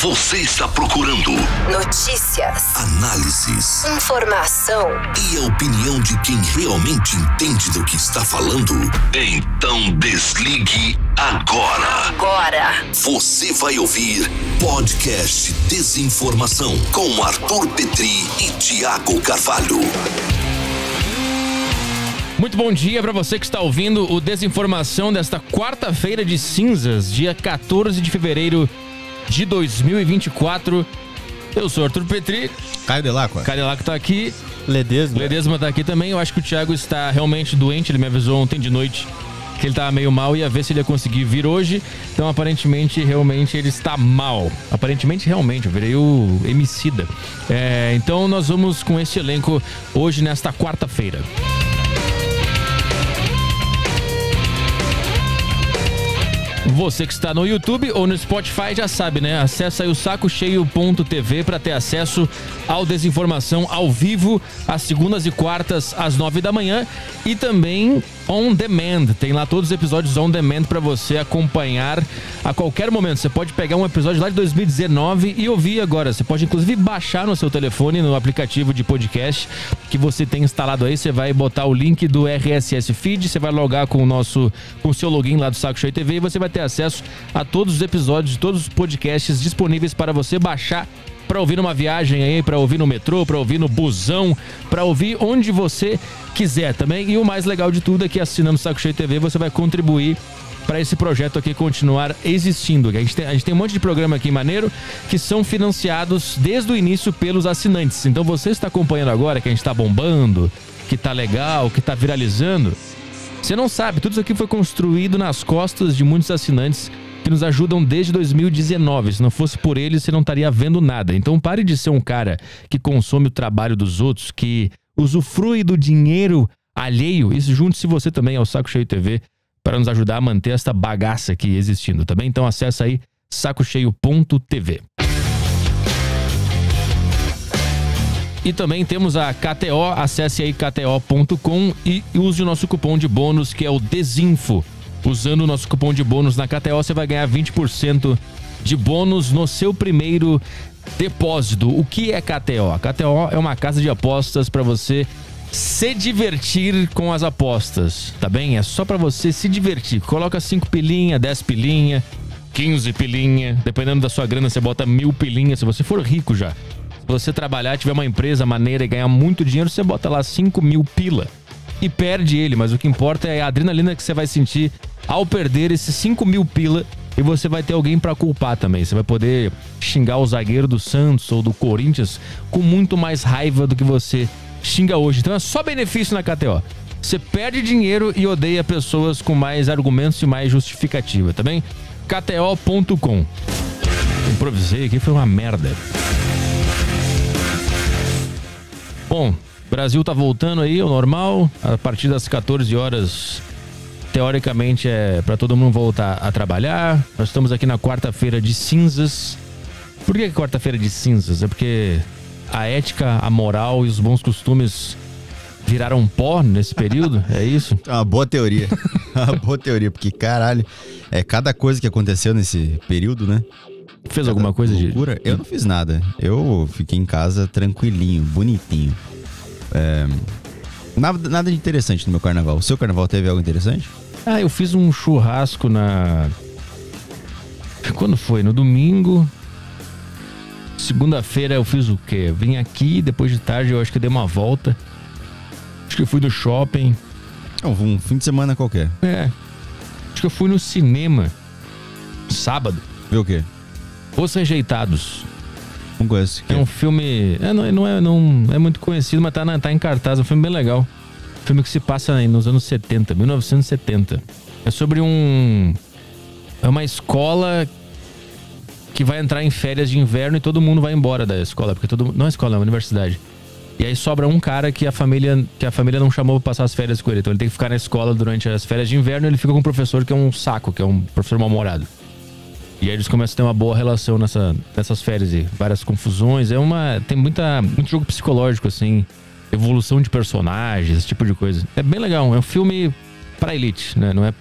Você está procurando Notícias, análises informação. e a opinião de quem realmente entende do que está falando? Então desligue agora. Agora, Você vai ouvir podcast Desinformação com Arthur Petri e Tiago Carvalho. Muito bom dia para você que está ouvindo o Desinformação desta quarta-feira de cinzas, dia 14 de fevereiro de 2024. Eu sou Arthur Petri, Caio Delacqua. Cadillac tá aqui, Ledesma. Ledesma tá aqui também. Eu acho que o Thiago está realmente doente, ele me avisou ontem de noite que ele tava meio mal e ia ver se ele ia conseguir vir hoje. Então, aparentemente, realmente ele está mal. Aparentemente, realmente, eu virei o Emicida. É, então, nós vamos com esse elenco hoje, nesta quarta-feira. Você que está no YouTube ou no Spotify já sabe, né? Acesse aí o sacocheio.tv para ter acesso ao Desinformação ao vivo, às segundas e quartas, às nove da manhã. E também on demand. Tem lá todos os episódios on demand para você acompanhar a qualquer momento. Você pode pegar um episódio lá de 2019 e ouvir agora. Você pode inclusive baixar no seu telefone, no aplicativo de podcast que você tem instalado aí. Você vai botar o link do RSS Feed, você vai logar com o nosso com o seu login lá do Saco Cheio TV e você vai ter acesso a todos os episódios, todos os podcasts disponíveis para você baixar para ouvir numa viagem aí, para ouvir no metrô, para ouvir no busão, para ouvir onde você quiser também. E o mais legal de tudo é que assinando Saco Cheio TV você vai contribuir para esse projeto aqui continuar existindo. A gente, tem, a gente tem um monte de programa aqui maneiro que são financiados desde o início pelos assinantes. Então você está acompanhando agora que a gente está bombando, que tá legal, que tá viralizando. Você não sabe, tudo isso aqui foi construído nas costas de muitos assinantes que nos ajudam desde 2019. Se não fosse por eles, você não estaria vendo nada. Então pare de ser um cara que consome o trabalho dos outros, que usufrui do dinheiro alheio. Isso junte-se você também ao Saco Cheio TV para nos ajudar a manter esta bagaça aqui existindo, tá? Então acessa aí sacocheio.tv. E também temos a KTO, acesse aí kto.com e use o nosso cupom de bônus que é o DESINFO. Usando o nosso cupom de bônus na KTO, você vai ganhar 20% de bônus no seu primeiro depósito. O que é KTO? A KTO é uma casa de apostas para você se divertir com as apostas, tá bem? É só para você se divertir. Coloca 5 pilinha, 10 pilinha, 15 pilinha, dependendo da sua grana, você bota mil pilinha, se você for rico já. Se você trabalhar, tiver uma empresa maneira e ganhar muito dinheiro, você bota lá 5 mil pila e perde ele, mas o que importa é a adrenalina que você vai sentir ao perder esses 5 mil pila e você vai ter alguém pra culpar também. Você vai poder xingar o zagueiro do Santos ou do Corinthians com muito mais raiva do que você xinga hoje. Então é só benefício na KTO. Você perde dinheiro e odeia pessoas com mais argumentos e mais justificativa, tá bem? KTO.com. Improvisei aqui, foi uma merda. Bom, Brasil tá voltando aí ao normal. A partir das 14 horas, teoricamente, é para todo mundo voltar a trabalhar. Nós estamos aqui na quarta-feira de cinzas. Por que quarta-feira de cinzas? É porque a ética, a moral e os bons costumes viraram pó nesse período? É isso? É uma boa teoria. uma boa teoria, porque caralho, é cada coisa que aconteceu nesse período, né? Fez alguma coisa de. loucura. Eu não fiz nada. Eu fiquei em casa tranquilinho, bonitinho. É, Nada, nada de interessante no meu carnaval. O seu carnaval teve algo interessante? Ah, eu fiz um churrasco na. Quando foi? No domingo. Segunda-feira eu fiz o quê? Vim aqui, depois de tarde eu acho que eu dei uma volta. Acho que eu fui no shopping. Um fim de semana qualquer. É. Acho que eu fui no cinema. Sábado. Vê o quê? Os Rejeitados. Não conheço. É um filme. É, não, é- não, é, não é muito conhecido, mas tá, na- tá em cartaz. É um filme bem legal. Filme que se passa aí nos anos 70, 1970. É sobre um. É uma escola que vai entrar em férias de inverno e todo mundo vai embora da escola. Porque todo Não é escola, é uma universidade. E aí sobra um cara que a família que a família não chamou pra passar as férias com ele. Então ele tem que ficar na escola durante as férias de inverno e ele fica com um professor que é um saco, que é um professor mal-humorado. E aí eles começam a ter uma boa relação nessa, nessas férias e várias confusões. É uma. Tem muita, muito jogo psicológico, assim. Evolução de personagens, esse tipo de coisa. É bem legal. É um filme pra elite, né? Não é.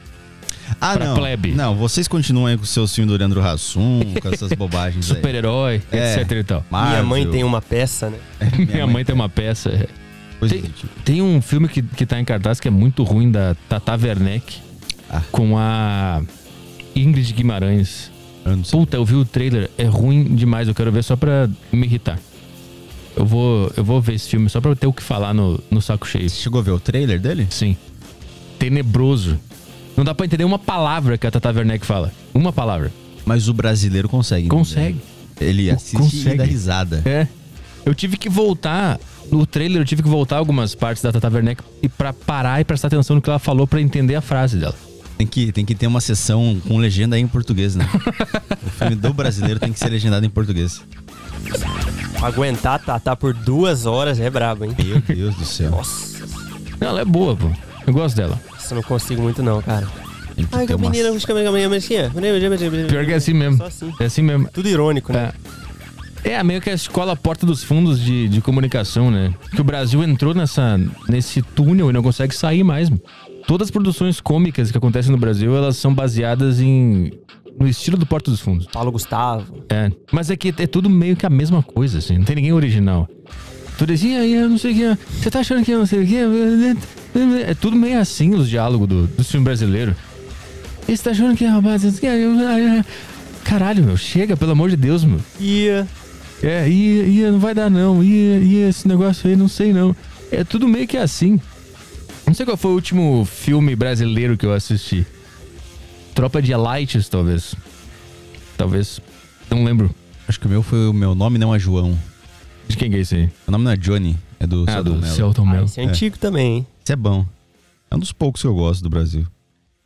Ah, pra não. plebe. Não, vocês continuam aí com o seu filme do Leandro Hassum, com essas bobagens. Super-herói, É. etc e tal. Minha mãe tem uma peça, né? Minha mãe tem uma peça. é. Tem, do tipo. tem um filme que, que tá em cartaz que é muito ruim, da Tata Werneck, Ah. com a Ingrid Guimarães. Eu. Puta, eu vi o trailer, é ruim demais, eu quero ver só pra me irritar. Eu vou, eu vou ver esse filme só pra eu ter o que falar no, no saco cheio. Você chegou a ver o trailer dele? Sim. Tenebroso. Não dá pra entender uma palavra que a Tata Werneck fala. Uma palavra. Mas o brasileiro consegue. entender. Consegue. Ele assiste e Consegue. dá risada. É. Eu tive que voltar. No trailer, eu tive que voltar algumas partes da Tata Werneck e pra parar e prestar atenção no que ela falou pra entender a frase dela. Tem que, tem que ter uma sessão com legenda aí em português, né? o filme do brasileiro tem que ser legendado em português. Aguentar Tatá por duas horas é brabo, hein? Meu Deus do céu. Nossa, Não, ela é boa, pô. Eu gosto dela. isso eu não consigo muito não, cara. Que Ai, ter uma... menina. Pior que é assim mesmo. Assim. É assim mesmo. Tudo irônico, né? É. É, meio que a escola Porta dos Fundos de, de comunicação, né? Que o Brasil entrou nessa, nesse túnel e não consegue sair mais. mano. Todas as produções cômicas que acontecem no Brasil, elas são baseadas em no estilo do Porta dos Fundos. Paulo Gustavo. É. Mas é que é tudo meio que a mesma coisa, assim. Não tem ninguém original. Tudo assim, aí eu não sei o que. Você tá achando que eu não sei o que? É tudo meio assim os diálogos do, do filme brasileiro. E você tá achando que, rapaz, eu- Caralho, meu, chega, pelo amor de Deus, meu. Ia. É, ia, ia, não vai dar não. Ia, ia, esse negócio aí, não sei não. É tudo meio que assim. Não sei qual foi o último filme brasileiro que eu assisti. Tropa de Elites, talvez. Talvez. Não lembro. Acho que o meu foi o meu nome não é João. De quem que é esse aí? O nome não é Johnny, é do Ah, Celton do Mello. Celton Ah, Mello. esse é antigo também, hein? Esse é bom. É um dos poucos que eu gosto do Brasil.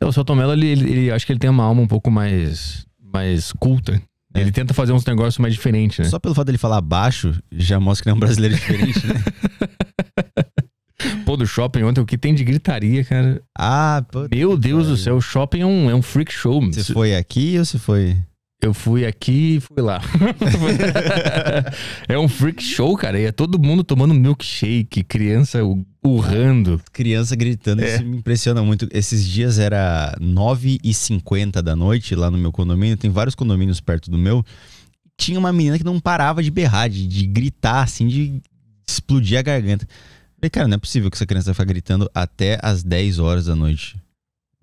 É, O Celton Mello, ele, ele, ele- acho que ele tem uma alma um pouco mais, mais culta. É. Ele tenta fazer uns negócios mais diferentes, né? Só pelo fato dele falar baixo, já mostra que ele é um brasileiro diferente, né? Pô, do shopping ontem, o que tem de gritaria, cara. Ah, pô. Meu Deus do céu, o shopping é um, é um freak show. Você foi aqui ou você foi. Eu fui aqui e fui lá. é um freak show, cara. E é todo mundo tomando milkshake, criança urrando. Criança gritando, É. isso me impressiona muito. Esses dias era 9h50 da noite lá no meu condomínio, tem vários condomínios perto do meu. Tinha uma menina que não parava de berrar, de, de gritar, assim, de explodir a garganta. Falei, cara, não é possível que essa criança vai ficar gritando até as 10 horas da noite.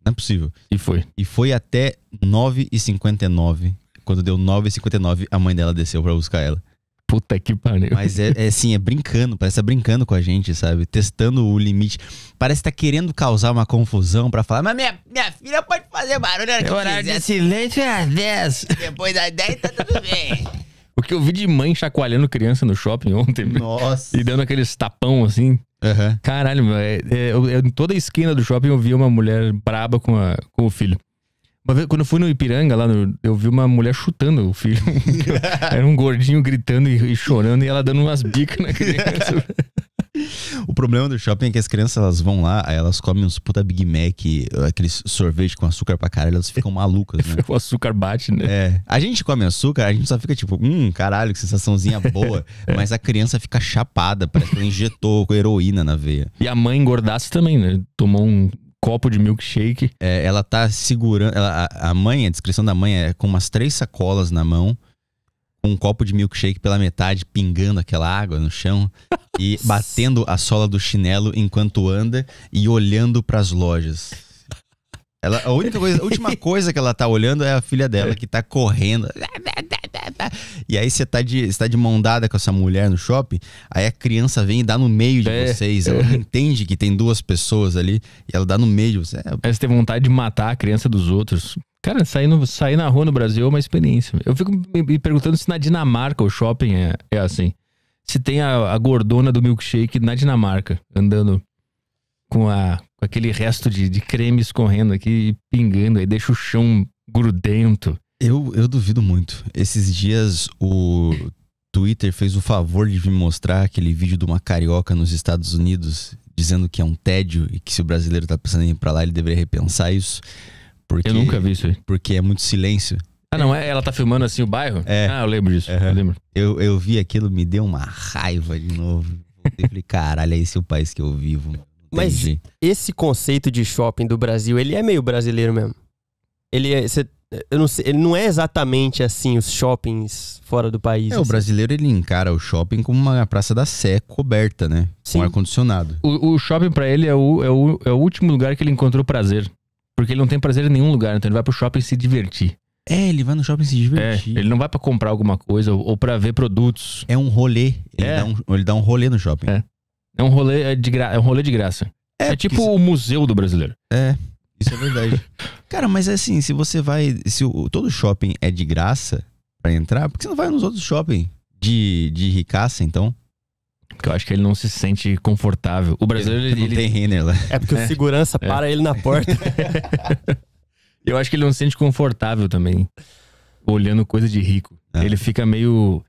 Não é possível. E foi. E foi até 9h59. Quando deu 9h59, a mãe dela desceu pra buscar ela. Puta que pariu. Mas é, é assim, é brincando, parece que tá brincando com a gente, sabe? Testando o limite. Parece que tá querendo causar uma confusão pra falar, mas minha, minha filha pode fazer barulho na hora que quiser. silêncio é às 10. Depois das 10 tá tudo bem. O que eu vi de mãe chacoalhando criança no shopping ontem. Nossa. E dando aqueles tapão assim. Aham. Caralho, é, é, eu- eu- em toda a esquina do shopping eu vi uma mulher braba com, a, com o filho. Uma vez, quando eu fui no Ipiranga, lá no- eu vi uma mulher chutando o filho. Era um gordinho gritando e, e chorando e ela dando umas bicas na criança. O problema do shopping é que as crianças elas vão lá, aí elas comem uns puta Big Mac, aqueles sorvete com açúcar pra caralho, elas ficam malucas, né? o açúcar bate, né? É. A gente come açúcar, a gente só fica tipo, hum, caralho, que sensaçãozinha boa. Mas a criança fica chapada, parece que ela injetou heroína na veia. E a mãe engordasse também, né? Tomou um copo de milkshake. É, ela tá segurando. ela- a, a mãe, a descrição da mãe é com umas três sacolas na mão, com um copo de milkshake pela metade, pingando aquela água no chão e batendo a sola do chinelo enquanto anda e olhando pras lojas. Ela, a única coisa, a última coisa que ela tá olhando é a filha dela que tá correndo. E aí você tá de, você tá de mão dada com essa mulher no shopping, aí a criança vem e dá no meio de É, vocês. Ela não entende que tem duas pessoas ali e ela dá no meio. Você, é, Aí você tem vontade de matar a criança dos outros. Cara, sair, no, sair na rua no Brasil é uma experiência. Eu fico me, me perguntando se na Dinamarca o shopping é, é assim. Se tem a, a gordona do milkshake na Dinamarca, andando com, a, com aquele resto de, de creme escorrendo aqui e pingando, aí deixa o chão grudento. Eu, eu duvido muito. Esses dias o Twitter fez o favor de me mostrar aquele vídeo de uma carioca nos Estados Unidos dizendo que é um tédio e que se o brasileiro tá pensando em ir pra lá, ele deveria repensar isso. Porque, Eu nunca vi isso aí. Porque é muito silêncio. Ah, não, é? Ela tá filmando assim o bairro? É. Ah, eu lembro disso. Aham. Eu lembro. Eu, eu vi aquilo, me deu uma raiva de novo. Voltei e falei, caralho, é esse o país que eu vivo. Tem Mas-. Esse conceito de shopping do Brasil, ele é meio brasileiro mesmo. Ele é. cê- eu não sei, ele não é exatamente assim os shoppings fora do país. É, o assim. brasileiro ele encara o shopping como uma praça da Sé coberta, né? Sim. Com ar-condicionado. O, o shopping pra ele é o, é, o, é o último lugar que ele encontrou prazer. Porque ele não tem prazer em nenhum lugar, então ele vai pro shopping se divertir. É, ele vai no shopping se É, divertir. ele não vai pra comprar alguma coisa ou, ou pra ver produtos. É um rolê. Ele, É. dá um, ele dá um rolê no shopping. É. É um rolê é de, gra... é um rolê de graça. É, porque tipo o museu do brasileiro. É, isso é verdade. Cara, mas é assim, se você vai. Se o, todo shopping é de graça pra entrar, por que você não vai nos outros shopping? De, de ricaça, então? Porque eu acho que ele não se sente confortável. O brasileiro, ele, não ele- tem Renner lá. É porque É. o segurança É. para ele na porta. eu acho que ele não se sente confortável também. Olhando coisa de rico. Ah. Ele fica meio.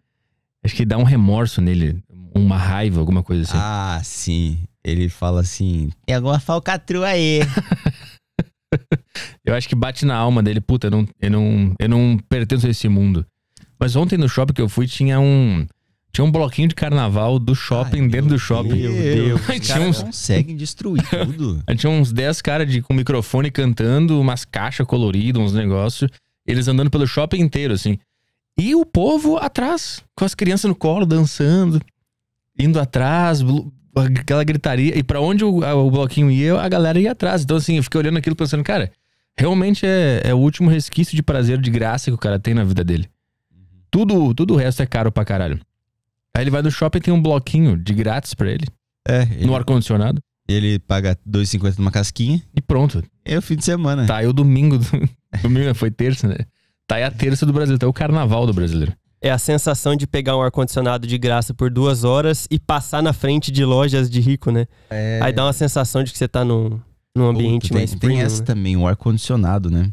Acho que dá um remorso nele. Uma raiva, alguma coisa assim. Ah, sim. Ele fala assim: é alguma falcatrua aí. Eu acho que bate na alma dele, puta, eu não, eu não, eu não pertenço a esse mundo. Mas ontem no shopping que eu fui tinha um. Tinha um bloquinho de carnaval do shopping Ai, dentro meu do shopping. Deus. Deus. Tinha caras uns, conseguem destruir tudo. aí tinha uns 10 caras de, com microfone cantando, umas caixas coloridas, uns negócios. Eles andando pelo shopping inteiro, assim. E o povo atrás, com as crianças no colo, dançando, indo atrás, blu- aquela gritaria. E pra onde o, a- o bloquinho ia, a galera ia atrás. Então, assim, eu fiquei olhando aquilo pensando, cara, realmente é, é o último resquício de prazer, de graça que o cara tem na vida dele. Tudo, tudo o resto é caro pra caralho. Aí ele vai no shopping e tem um bloquinho de grátis pra ele, É, ele, no ar-condicionado, ele paga 2,50 numa casquinha. e pronto. É o fim de semana. Tá aí o domingo. Do... domingo foi terça, né? Tá aí a terça do Brasil, tá aí o carnaval do brasileiro. É a sensação de pegar um ar-condicionado de graça por duas horas e passar na frente de lojas de rico, né? É. Aí dá uma sensação de que você tá num, num ambiente Puta, mais tem, tem premium, essa né? também, o ar-condicionado, né?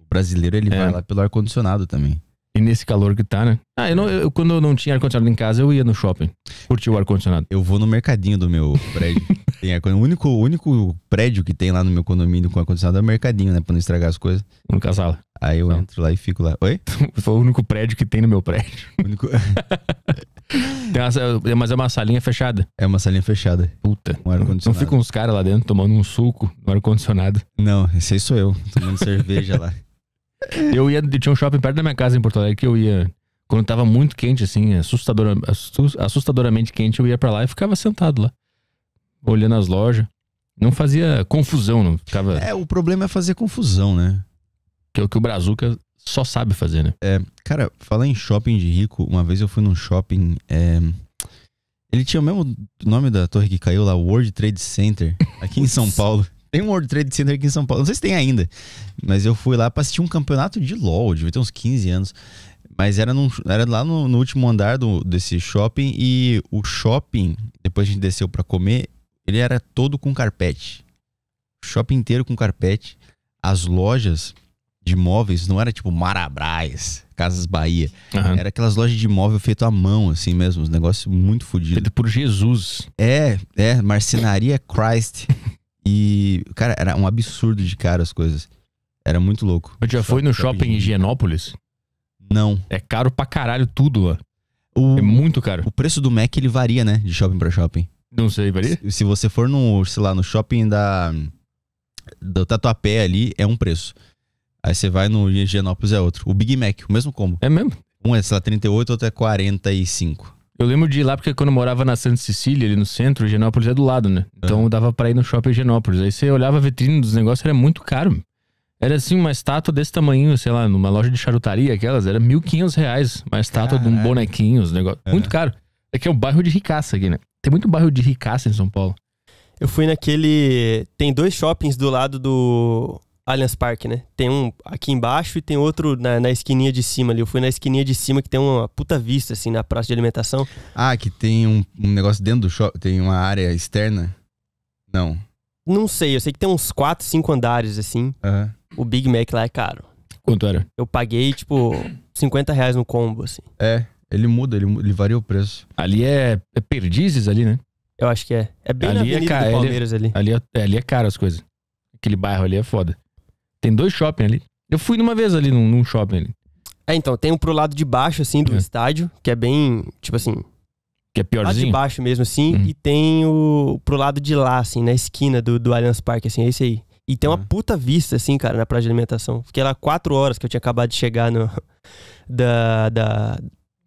O brasileiro, ele É. vai lá pelo ar-condicionado também. E nesse calor que tá, né? Ah, eu não, eu- quando eu não tinha ar-condicionado em casa, eu ia no shopping. Curtir o ar-condicionado. Eu vou no mercadinho do meu prédio. Tem ar- o, único, único prédio que tem lá no meu condomínio com ar-condicionado é o mercadinho, né? Pra não estragar as coisas. No casal. Aí eu Não. entro lá e fico lá. Oi? Foi o único prédio que tem no meu prédio. Único- uma- mas é uma salinha fechada. É uma salinha fechada. Puta. Um Não ar-condicionado. ficam uns caras lá dentro tomando um suco no ar-condicionado. Não, esse aí sou eu, tomando cerveja lá. Eu ia, tinha um shopping perto da minha casa em Porto Alegre que eu ia. Quando tava muito quente, assim, assustadora, assus- assustadoramente quente, eu ia pra lá e ficava sentado lá. Olhando as lojas. Não fazia confusão, não ficava. É, o problema é fazer confusão, né? Que é o que o Brazuca só sabe fazer, né? Cara, falar em shopping de rico, uma vez eu fui num shopping. é, Ele tinha o mesmo nome da torre que caiu lá, World Trade Center, aqui em São Paulo. Tem um World Trade Center aqui em São Paulo. Não sei se tem ainda. Mas eu fui lá pra assistir um campeonato de LOL, devia ter uns 15 anos. Mas era, num- era lá no, no último andar do, desse shopping e o shopping, depois a gente desceu pra comer, ele era todo com carpete. O shopping inteiro com carpete. As lojas de móveis não era tipo Marabras, Casas Bahia. Aham. Era aquelas lojas de móvel feito à mão, assim mesmo. Os negócios muito fodidos. Feito por Jesus. É, é, marcenaria Christ. E, cara, era um absurdo de cara as coisas. Era muito louco. Eu já foi no shopping em Higienópolis. Não. É caro pra caralho tudo, ó. O, É muito caro. o preço do Mac, ele varia, né? De shopping pra shopping. Não sei, varia? Se, se você for no, sei lá, no shopping da... Do Tatuapé ali, é um preço. Aí você vai no Higienópolis, é outro. O Big Mac, o mesmo combo. É mesmo. Um é, sei lá, 38, outro é 45. Eu lembro de ir lá porque quando eu morava na Santa Cecília, ali no centro, Higienópolis é do lado, né? Então dava pra ir no shopping Higienópolis. Aí você olhava a vitrine dos negócios, era muito caro. Era assim, uma estátua desse tamanho, sei lá, numa loja de charutaria, aquelas, era 1.500 reais. Uma estátua de um bonequinho, os negócios. É. Muito caro. É que é um bairro de ricaça aqui, né? Tem muito bairro de ricaça em São Paulo. Eu fui naquele. Tem dois shoppings do lado do Allianz Parque, né? Tem um aqui embaixo e tem outro na, na esquininha de cima ali. Eu fui na esquininha de cima que tem uma puta vista, assim, na praça de alimentação. Ah, que tem um, um negócio dentro do shopping, tem uma área externa? Não. Não sei, eu sei que tem uns 4, 5 andares, assim. Aham. O Big Mac lá é caro. Quanto era? Eu paguei, tipo, 50 reais no combo, assim. É, ele muda, ele, ele varia o preço. Ali é, é Perdizes ali, né? Eu acho que é. É bem na Ali é Avenida ca- do ele- Palmeiras ali. Ali é, é, ali é caro as coisas. Aquele bairro ali é foda. Tem dois shopping ali. Eu fui numa vez ali num, num shopping ali. É, então, tem um pro lado de baixo, assim, do É. estádio, que é bem, tipo assim, Que é lá de piorzinho. baixo mesmo, assim. Uhum. E tem o pro lado de lá, assim, na esquina do, do Allianz Parque, assim, é esse aí. E tem uma Ah. puta vista, assim, cara, na praia de alimentação. Fiquei lá quatro horas que eu tinha acabado de chegar no, da, da,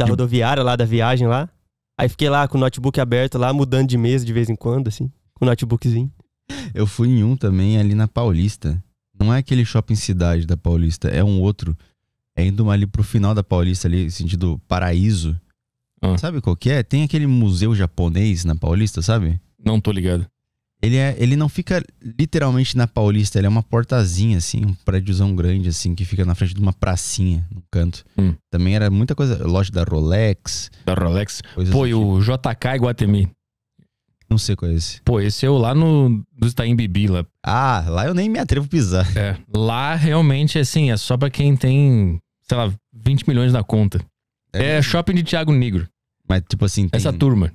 da rodoviária lá, da viagem lá. Aí fiquei lá com o notebook aberto lá, mudando de mesa de vez em quando, assim, com o notebookzinho. Eu fui em um também ali na Paulista. Não é aquele shopping cidade da Paulista, é um outro. É indo ali pro final da Paulista, ali, sentido paraíso. Ah. Sabe qual que é? Tem aquele museu japonês na Paulista, sabe? Não tô ligado. Ele, é, ele não fica literalmente na Paulista, ele é uma portazinha, assim, um prédiozão grande, assim, que fica na frente de uma pracinha, no canto. Hum. Também era muita coisa, loja da Rolex, Da Rolex. Pô, e tipo. o JK Iguatemi. Não sei qual é esse. Pô, esse é o lá no, no Itaim Bibi lá. Ah, lá eu nem me atrevo a pisar. É. Lá realmente, assim, é só pra quem tem, sei lá, 20 milhões na conta. É, shopping de Thiago Negro. Mas, tipo assim. Essa turma.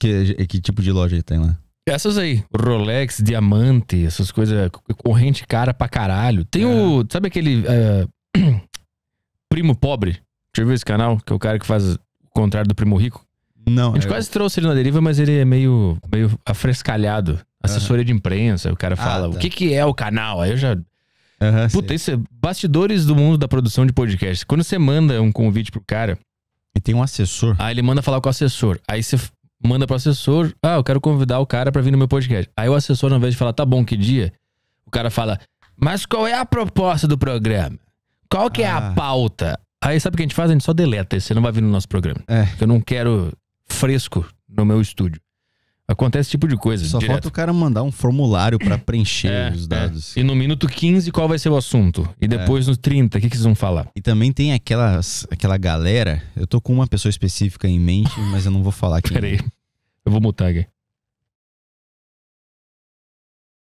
que, que tipo de loja tem lá? Essas aí, Rolex, diamante, essas coisas, corrente cara pra caralho. Tem o, sabe aquele é, primo pobre? Já viu esse canal? Que é o cara que faz o contrário do primo rico. Não, A gente é- quase trouxe ele na deriva, mas ele é meio, meio afrescalhado. Assessoria de imprensa, o cara fala, tá. o que que é o canal? Aí eu já... Aham, Puta, isso é bastidores do mundo da produção de podcast. Quando você manda um convite pro cara, E tem um assessor. Aí ele manda falar com o assessor. Aí você manda pro assessor, ah, eu quero convidar o cara pra vir no meu podcast. Aí o assessor, ao invés de falar, tá bom, que dia? O cara fala, mas qual é a proposta do programa? Qual que é a Ah. pauta? Aí sabe o que a gente faz? A gente só deleta, você não vai vir no nosso programa. É. Porque eu não quero fresco no meu estúdio. Acontece esse tipo de coisa, Só direto. falta o cara mandar um formulário pra preencher É, os dados. é. E no minuto 15, qual vai ser o assunto? E depois no 30, o que, que vocês vão falar? E também tem aquelas, aquela galera. Eu tô com uma pessoa específica em mente, mas eu não vou falar aqui. Pera aí. Eu vou mutar aqui.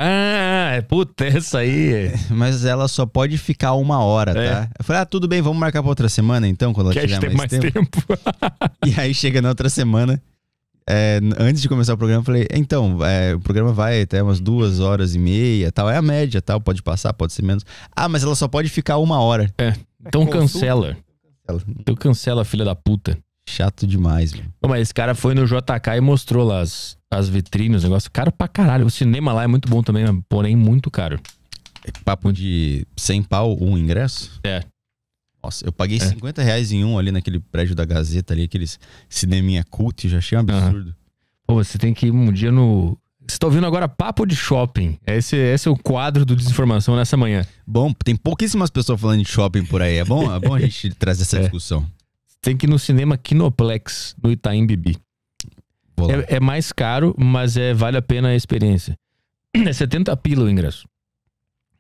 Ah, puta, essa aí. Mas ela só pode ficar uma hora, É. tá? Eu falei, ah, tudo bem, vamos marcar pra outra semana então, quando ela Quer tiver ter mais, mais tempo. tempo? E aí chega na outra semana, é, antes de começar o programa, eu falei, então, é, o programa vai até umas duas horas e meia, tal, é a média, tal, pode passar, pode ser menos. Ah, mas ela só pode ficar uma hora. Então consulta. cancela. Ela- Eu cancela, filha da puta. Chato demais, mano. Mas esse cara foi no JK e mostrou lá as, as vitrines, o negócio. Caro pra caralho. O cinema lá é muito bom também, porém muito caro. É papo de 100 pau um ingresso? É. Nossa, eu paguei É. 50 reais em um ali naquele prédio da Gazeta ali, aqueles cineminha cult, já achei um absurdo. Pô, você tem que ir um dia no. Você tá ouvindo agora Papo de Shopping. Esse, esse é o quadro do Desinformação nessa manhã. Bom, tem pouquíssimas pessoas falando de shopping por aí, é bom, é bom a gente trazer essa É. discussão. Tem que ir no cinema Kinoplex, no Itaim Bibi. É, é mais caro, mas é, vale a pena a experiência. É 70 pila o ingresso.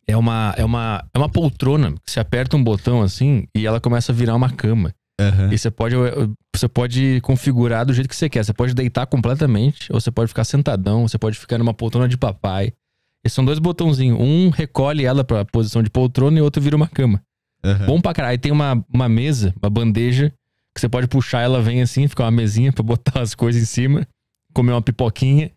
É uma, é, uma, é uma poltrona que você aperta um botão assim e ela começa a virar uma cama. Aham. E você pode, você pode configurar do jeito que você quer. Você pode deitar completamente, ou você pode ficar sentadão, você pode ficar numa poltrona de papai. E são dois botãozinhos. Um recolhe ela pra posição de poltrona e outro vira uma cama. Aham. Bom pra caralho. Aí tem uma, uma mesa, uma bandeja, que você pode puxar, ela vem assim, fica uma mesinha pra botar as coisas em cima, comer uma pipoquinha.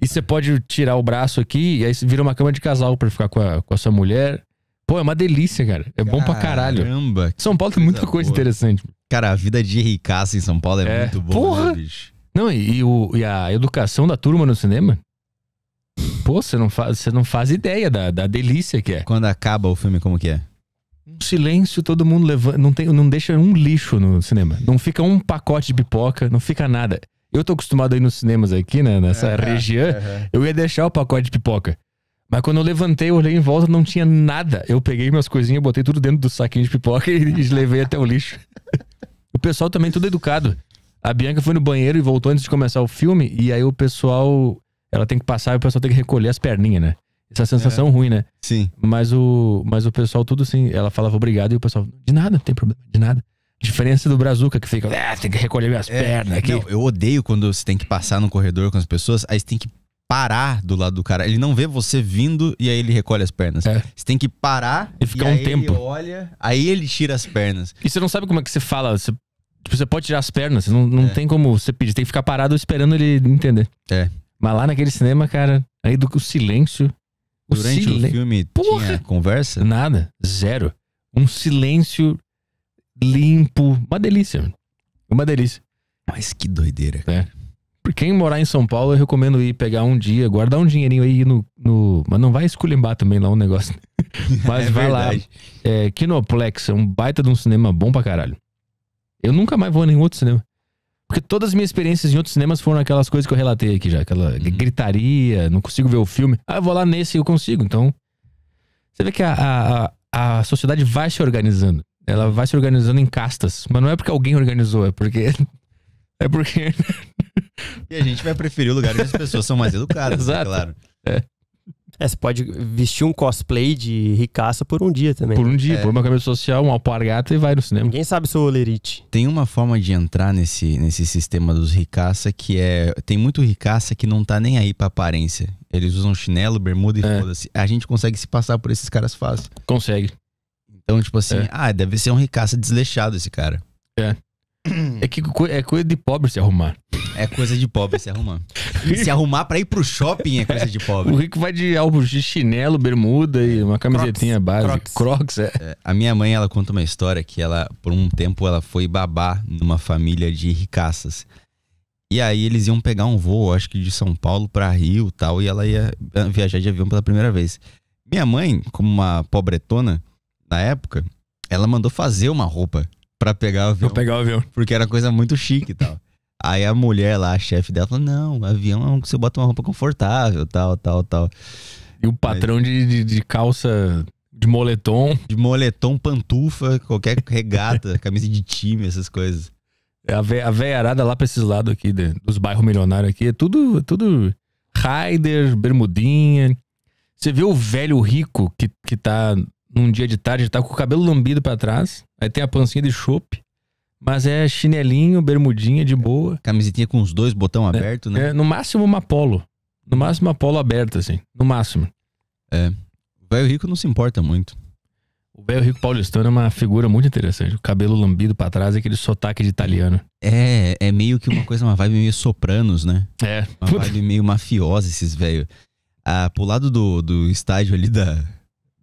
E você pode tirar o braço aqui e aí vira uma cama de casal pra ficar com a, com a sua mulher. Pô, é uma delícia, cara. É bom pra caralho. Caramba. São Paulo tem muita coisa boa. interessante. Cara, a vida de ricaça em São Paulo é, É. muito boa, Porra! né, bicho? Não, e, e o, e a educação da turma no cinema? Pô, você não faz, você não faz ideia da, da delícia que é. Quando acaba o filme, como que é? Um silêncio, todo mundo levanta. Não, tem, não deixa um lixo no cinema. Não fica um pacote de pipoca, não fica nada. Eu tô acostumado a ir nos cinemas aqui, né? Nessa região. Eu ia deixar o pacote de pipoca. Mas quando eu levantei, eu olhei em volta, não tinha nada. Eu peguei minhas coisinhas, botei tudo dentro do saquinho de pipoca e, levei até o lixo. o pessoal também tudo educado. A Bianca foi no banheiro e voltou antes de começar o filme. E aí o pessoal. Ela tem que passar e o pessoal tem que recolher as perninhas, né? Essa sensação ruim, né? Sim. Mas o, mas o pessoal tudo assim, ela falava obrigado e o pessoal, de nada, não tem problema, de nada. Diferença do Brazuca que fica, ah, tem que recolher minhas pernas aqui. Não, eu odeio quando você tem que passar no corredor com as pessoas, aí você tem que parar do lado do cara. Ele não vê você vindo e aí ele recolhe as pernas. É. Você tem que parar E ficar um aí tempo. Ele olha, aí ele tira as pernas. E você não sabe como é que você fala. Você, tipo, você pode tirar as pernas, não, não É. tem como você pedir, tem que ficar parado esperando ele entender. É. Mas lá naquele cinema, cara, aí do o silêncio. O Durante o silen- filme Porra! tinha conversa? Nada, zero. Um silêncio limpo, uma delícia. Uma delícia. Mas que doideira. Porque Pra quem morar em São Paulo, eu recomendo ir pegar um dia, guardar um dinheirinho aí no. no mas não vai esculhambar também lá um negócio. Mas É vai verdade. lá. É, Kinoplex é um baita de um cinema bom pra caralho. Eu nunca mais vou a nenhum outro cinema. Porque todas as minhas experiências em outros cinemas foram aquelas coisas que eu relatei aqui já. Aquela Uhum. gritaria, não consigo ver o filme. Ah, eu vou lá nesse e eu consigo. Então, você vê que a, a, a, a sociedade vai se organizando. Ela vai se organizando em castas. Mas não é porque alguém organizou, é porque. É porque. E a gente vai preferir o lugar onde as pessoas são mais educadas, né, Exato. claro. É, você pode vestir um cosplay de ricaça por um dia também. Por um dia, É. por uma camisa social, um alpargata e vai no cinema. Ninguém sabe sou olerite. Tem uma forma de entrar nesse, nesse sistema dos ricaça que é. Tem muito ricaça que não tá nem aí pra aparência. Eles usam chinelo, bermuda e É. foda-se. A gente consegue se passar por esses caras fácil. Consegue. Então, tipo assim, É. ah, deve ser um ricaça desleixado esse cara. É que co- é coisa de pobre se arrumar. É coisa de pobre se arrumar. Se arrumar pra ir pro shopping é coisa de O pobre. rico vai de algo de chinelo, bermuda e uma camisetinha básica. Crocs. Crocs, é. É, A minha mãe, ela conta uma história que ela, por um tempo, ela foi babá numa família de ricaças. E aí eles iam pegar um voo, acho que de São Paulo pra Rio e tal, e ela ia viajar de avião pela primeira vez. Minha mãe, como uma pobretona, na época, ela mandou fazer uma roupa pra pegar o avião, Vou pegar o avião. porque era coisa muito chique e tal. Aí a mulher lá, a chefe dela, falou, não, avião é um que você bota uma roupa confortável, tal, tal, tal. E o patrão de, de, de calça de moletom. De moletom, pantufa, qualquer regata, camisa de time, essas coisas. É A, ve a veiarada lá pra esses lados aqui, de- dos bairros milionários aqui, é tudo, tudo Raider, bermudinha. Você vê o velho rico que, que tá num dia de tarde, tá com o cabelo lambido pra trás, aí tem a pancinha de chope, mas é chinelinho, bermudinha, de boa. Camisetinha com os dois botão aberto, né? É, no máximo uma polo. No máximo uma polo aberta, assim. No máximo. O velho rico não se importa muito. O velho rico paulistano é uma figura muito interessante. O cabelo lambido pra trás e aquele sotaque de italiano. É, é meio que uma coisa, uma vibe meio sopranos, né? É. Uma vibe meio mafiosa esses velhos. Ah, pro lado do, do estádio ali da,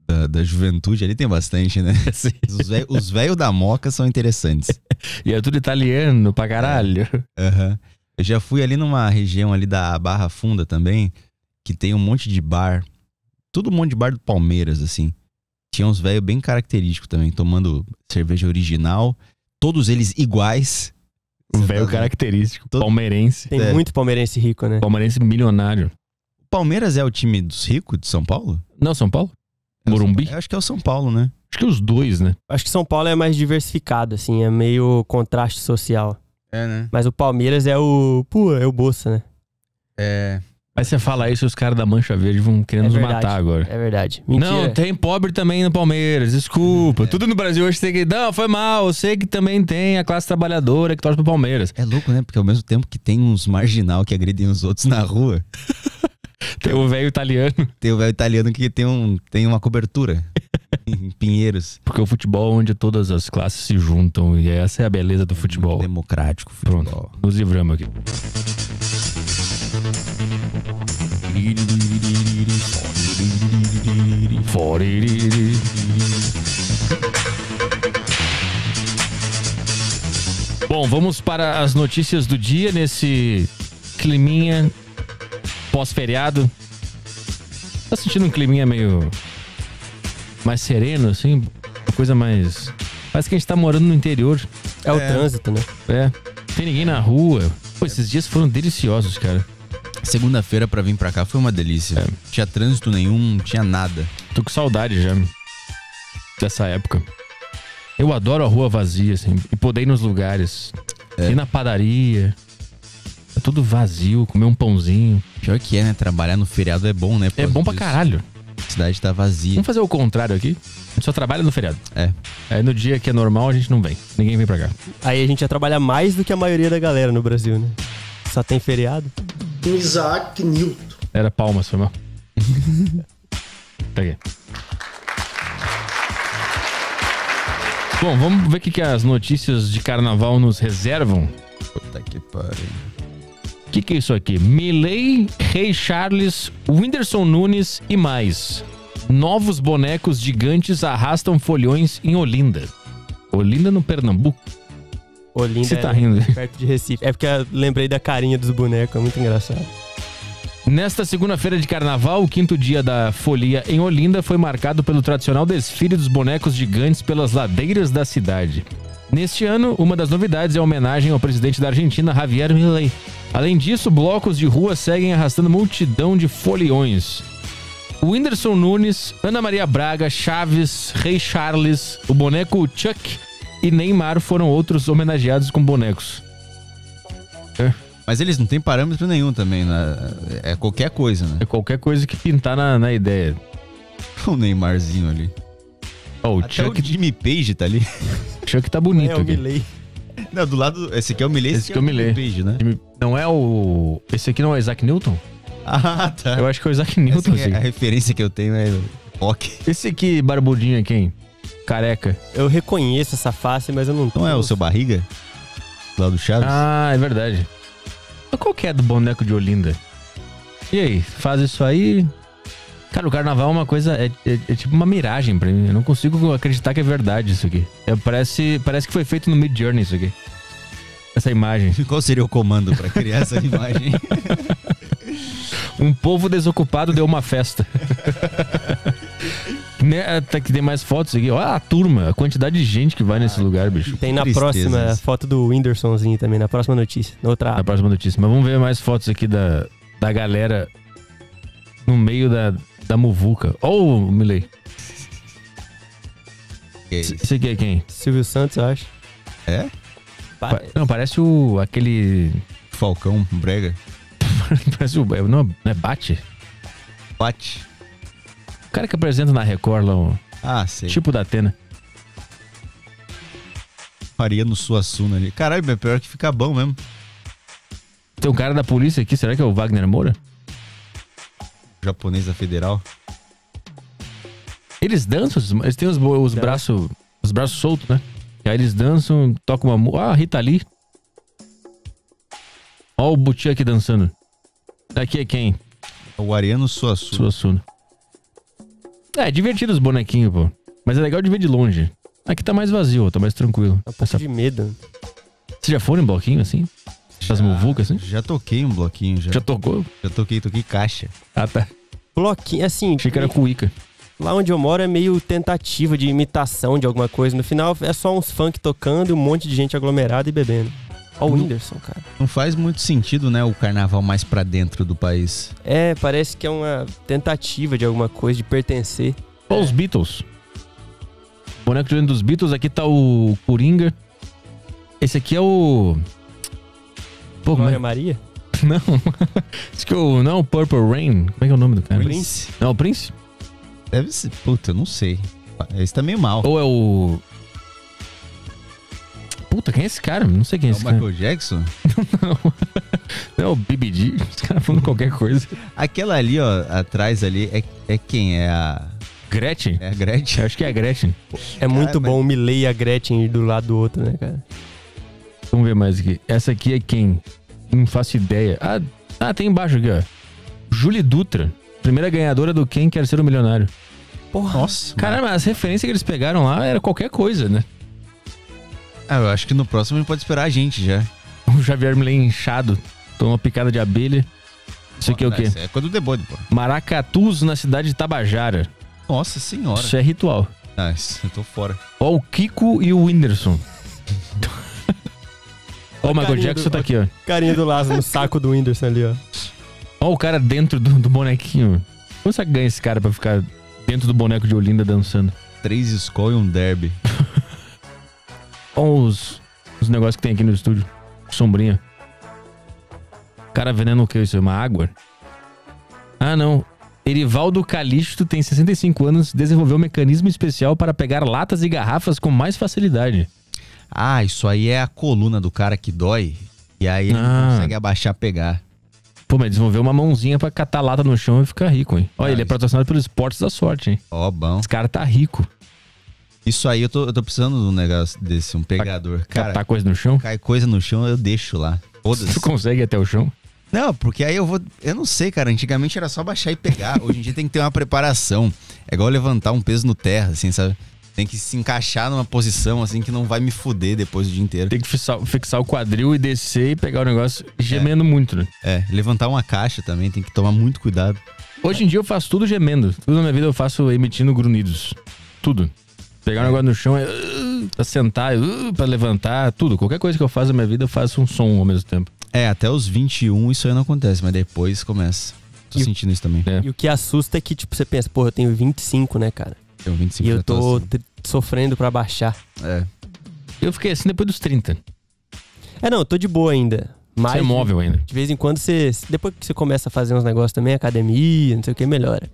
da, da juventude, ali tem bastante, né? Sim. Os velhos os velhos da moca são interessantes. E é tudo italiano pra caralho. Aham. Eu já fui ali numa região ali da Barra Funda também, que tem um monte de bar. Tudo um monte de bar do Palmeiras, assim. Tinha uns velhos bem característicos também, tomando cerveja original. Todos eles iguais. Você velho tá- característico. Todo- Palmeirense. Tem É. muito palmeirense rico, né? Palmeirense milionário. O Palmeiras é o time dos ricos de São Paulo? Não, São Paulo? É Morumbi? Acho que é o São Paulo, né? Acho que os dois, né? Acho que São Paulo é mais diversificado, assim, é meio contraste social. É, né? Mas o Palmeiras é o. Pô, é o Bolsa, né? É. Aí você fala isso e os caras da Mancha Verde vão querendo É nos verdade. matar agora. É verdade. Mentira. Não, tem pobre também no Palmeiras, desculpa. Tudo no Brasil hoje tem que. Não, foi mal. Eu sei que também tem a classe trabalhadora que torce pro Palmeiras. É louco, né? Porque ao mesmo tempo que tem uns marginal que agredem os outros na rua, Tem o velho italiano. tem o velho italiano que tem, um, tem uma cobertura em Pinheiros. Porque o futebol é onde todas as classes se juntam. E essa é a beleza do futebol. Muito democrático futebol. Pronto, nos livramos aqui. Bom, vamos para as notícias do dia nesse climinha pós-feriado. Tá sentindo um climinha meio mais sereno, assim? Uma coisa mais. Parece que a gente tá morando no interior. É o É. trânsito, né? É. Tem ninguém na rua. Pô, esses dias foram deliciosos, cara. Segunda-feira pra vir pra cá foi uma delícia. É. Tinha trânsito nenhum, não tinha nada. Tô com saudade já dessa época. Eu adoro a rua vazia, assim, e poder ir nos lugares. É. Ir na padaria. Tudo vazio, comer um pãozinho. Pior que é, né? Trabalhar no feriado é bom, né? É bom pra disso. caralho. A cidade tá vazia. Vamos fazer o contrário aqui? A gente só trabalha no feriado. É. Aí no dia que é normal a gente não vem. Ninguém vem pra cá. Aí a gente ia trabalhar mais do que a maioria da galera no Brasil, né? Só tem feriado. Isaac Newton. Era palmas, foi mal. Peguei. Bom, vamos ver o que, que as notícias de carnaval nos reservam. Puta que pariu. O que, que é isso aqui? Milley, Rei Charles, Whindersson Nunes e mais. Novos bonecos gigantes arrastam folhões em Olinda. Olinda no Pernambuco. Olinda Você tá é rindo. perto de Recife. É porque eu lembrei da carinha dos bonecos, é muito engraçado. Nesta segunda-feira de carnaval, o quinto dia da folia em Olinda foi marcado pelo tradicional desfile dos bonecos gigantes pelas ladeiras da cidade. Neste ano, uma das novidades é a homenagem ao presidente da Argentina, Javier Milei. Além disso, blocos de rua seguem arrastando multidão de foliões. O Whindersson Nunes, Ana Maria Braga, Chaves, Rei Charles, o boneco Chuck e Neymar foram outros homenageados com bonecos. Mas eles não têm parâmetro nenhum também, né? É qualquer coisa, né? É qualquer coisa que pintar na, na ideia. O Neymarzinho ali. Ó, o Chuck, o Jimmy Page tá ali. Chuck tá bonito é o aqui. Milley. Não, do lado. Esse aqui é o Milley, Esse aqui é o Milley. Jimmy Page, né? Jimmy- Não é o. Esse aqui não é o Isaac Newton? Ah, tá. Eu acho que é o Isaac Newton. é- esse a aqui. referência que eu tenho é rock. Esse aqui, barbudinho é quem? Careca. Eu reconheço essa face, mas eu não Não é o seu barriga? Lá do Chaves? Ah, é verdade. Mas qual que é do boneco de Olinda? E aí, faz isso aí. Cara, o carnaval é uma coisa. É, é- é tipo uma miragem pra mim. Eu não consigo acreditar que é verdade isso aqui. É, parece, parece que foi feito no Mid Journey isso aqui. Essa imagem. Qual seria o comando pra criar essa imagem? Um povo desocupado deu uma festa. né, até que tem mais fotos aqui. Olha a turma, a quantidade de gente que vai nesse lugar, bicho. Tem na Tristezas. próxima foto do Whindersonzinho também, na próxima notícia. Na outra Na próxima notícia. Mas vamos ver mais fotos aqui da, da galera no meio da, da muvuca. Ô, oh, Milei. Que é isso? Esse aqui é quem? Silvio Santos, eu acho. É? Pa- Não, parece o. aquele. Falcão, brega. Parece o. Não, não é Bate? Bate. O cara que apresenta na Record lá, o Ah, sei. tipo da Atena. Mariano Suassuna ali. Caralho, mas pior que fica bom mesmo. Tem um cara da polícia aqui, será que é o Wagner Moura? Japonesa federal. Eles dançam, eles têm os, os braços. Os braços soltos, né? E aí eles dançam, tocam uma música. Ah, a Rita Lee. Ó o Buti aqui dançando. Aqui é quem? O Ariano Suassuna. Suassuna. É, divertido os bonequinhos, pô. Mas é legal de ver de longe. Aqui tá mais vazio, ó, tá mais tranquilo. É um pouco Essa- de medo. Vocês já foram em bloquinho assim? Essas muvucas assim? Já toquei um bloquinho, já. Já tocou? Já toquei, toquei caixa. Ah, tá. Bloquinho, assim, Achei que era cuíca. lá onde eu moro é meio tentativa de imitação de alguma coisa. No final é só uns funk tocando e um monte de gente aglomerada e bebendo. Ó o. Whindersson, cara. Não faz muito sentido, né, o carnaval mais pra dentro do país. É, parece que é uma tentativa de alguma coisa, de pertencer. Ó os Beatles. Boneco de dos Beatles. Aqui tá o Coringa. Esse aqui é o... Pô, Glória é? Maria? Não. Esse aqui é o... Não, o Purple Rain. Como é que é o nome do cara? Prince. Não, o Prince? Deve ser. Puta, eu não sei. Esse tá meio mal. Ou é o... Puta, quem é esse cara? Não sei quem é É esse o cara. Michael Jackson? Não é o BBD? Os caras falando qualquer coisa. Aquela ali, ó, atrás ali, é, é quem? É a. Gretchen? É a Gretchen? Eu acho que é a Gretchen. É muito mas- bom o Milley e a Gretchen ir do lado do outro, né, cara? Vamos ver mais aqui. Essa aqui é quem? Não faço ideia. Ah, ah tem embaixo aqui, ó. Julie Dutra. Primeira ganhadora do Quem Quer Ser um Milionário. Porra. Nossa. Caramba, as referências que eles pegaram lá era qualquer coisa, né? Ah, eu acho que no próximo a gente pode esperar a gente já. O Javier Milei inchado. Tomou uma picada de abelha. Isso aqui é o quê? Essa É coisa do Debode, pô. Maracatuz na cidade de Tabajara. Nossa senhora. Isso é ritual. Ah, isso, eu tô fora. Ó, o Kiko e o Whindersson. Ó, o Michael Jackson do- tá aqui, ó. Carinha do Lázaro no saco do Whindersson ali, ó. Ó, o cara dentro do, do bonequinho. Como será que ganha esse cara pra ficar dentro do boneco de Olinda dançando? Três Skol e um derby. Ó, os, os negócios que tem aqui no estúdio. Sombrinha. Cara vendendo o que? Isso é uma água? Ah, não. Erivaldo Calixto tem 65 anos e desenvolveu um mecanismo especial para pegar latas e garrafas com mais facilidade. Ah, isso aí é a coluna do cara que dói. E aí ele Ah. não consegue abaixar pegar. Pô, mas desenvolveu uma mãozinha pra catar lata no chão e ficar rico, hein? Olha, Ah, ele é patrocinado pelos Esportes da Sorte, hein? Ó, bom. Esse cara tá rico. Isso aí eu tô, eu tô precisando de um negócio desse, um pegador. Cara, Catar coisa no chão. cai coisa no chão, eu deixo lá. Foda-se. Tu consegue até o chão? Não, porque aí eu vou. Eu não sei, cara. Antigamente era só baixar e pegar. Hoje em dia tem que ter uma preparação. É igual levantar um peso no terra, assim, sabe? Tem que se encaixar numa posição assim que não vai me fuder depois o dia inteiro. Tem que fixar, fixar o quadril e descer e pegar o negócio gemendo muito, né? É, levantar uma caixa também, tem que tomar muito cuidado. Hoje em dia eu faço tudo gemendo. Tudo na minha vida eu faço emitindo grunhidos. Tudo. Pegar um negócio no chão é. Uh, pra sentar, uh, pra levantar, tudo. Qualquer coisa que eu faço na minha vida eu faço um som ao mesmo tempo. É, até os 21 isso aí não acontece, mas depois começa. Tô E sentindo isso também. É. E o que assusta é que, tipo, você pensa, porra, eu tenho 25, né, cara? Tenho 25 E eu tô assim. sofrendo pra baixar. É. Eu fiquei assim depois dos 30. É, não, eu tô de boa ainda. Mas Você é móvel ainda. de vez em quando você. Depois que você começa a fazer uns negócios também, academia, não sei o que, melhora.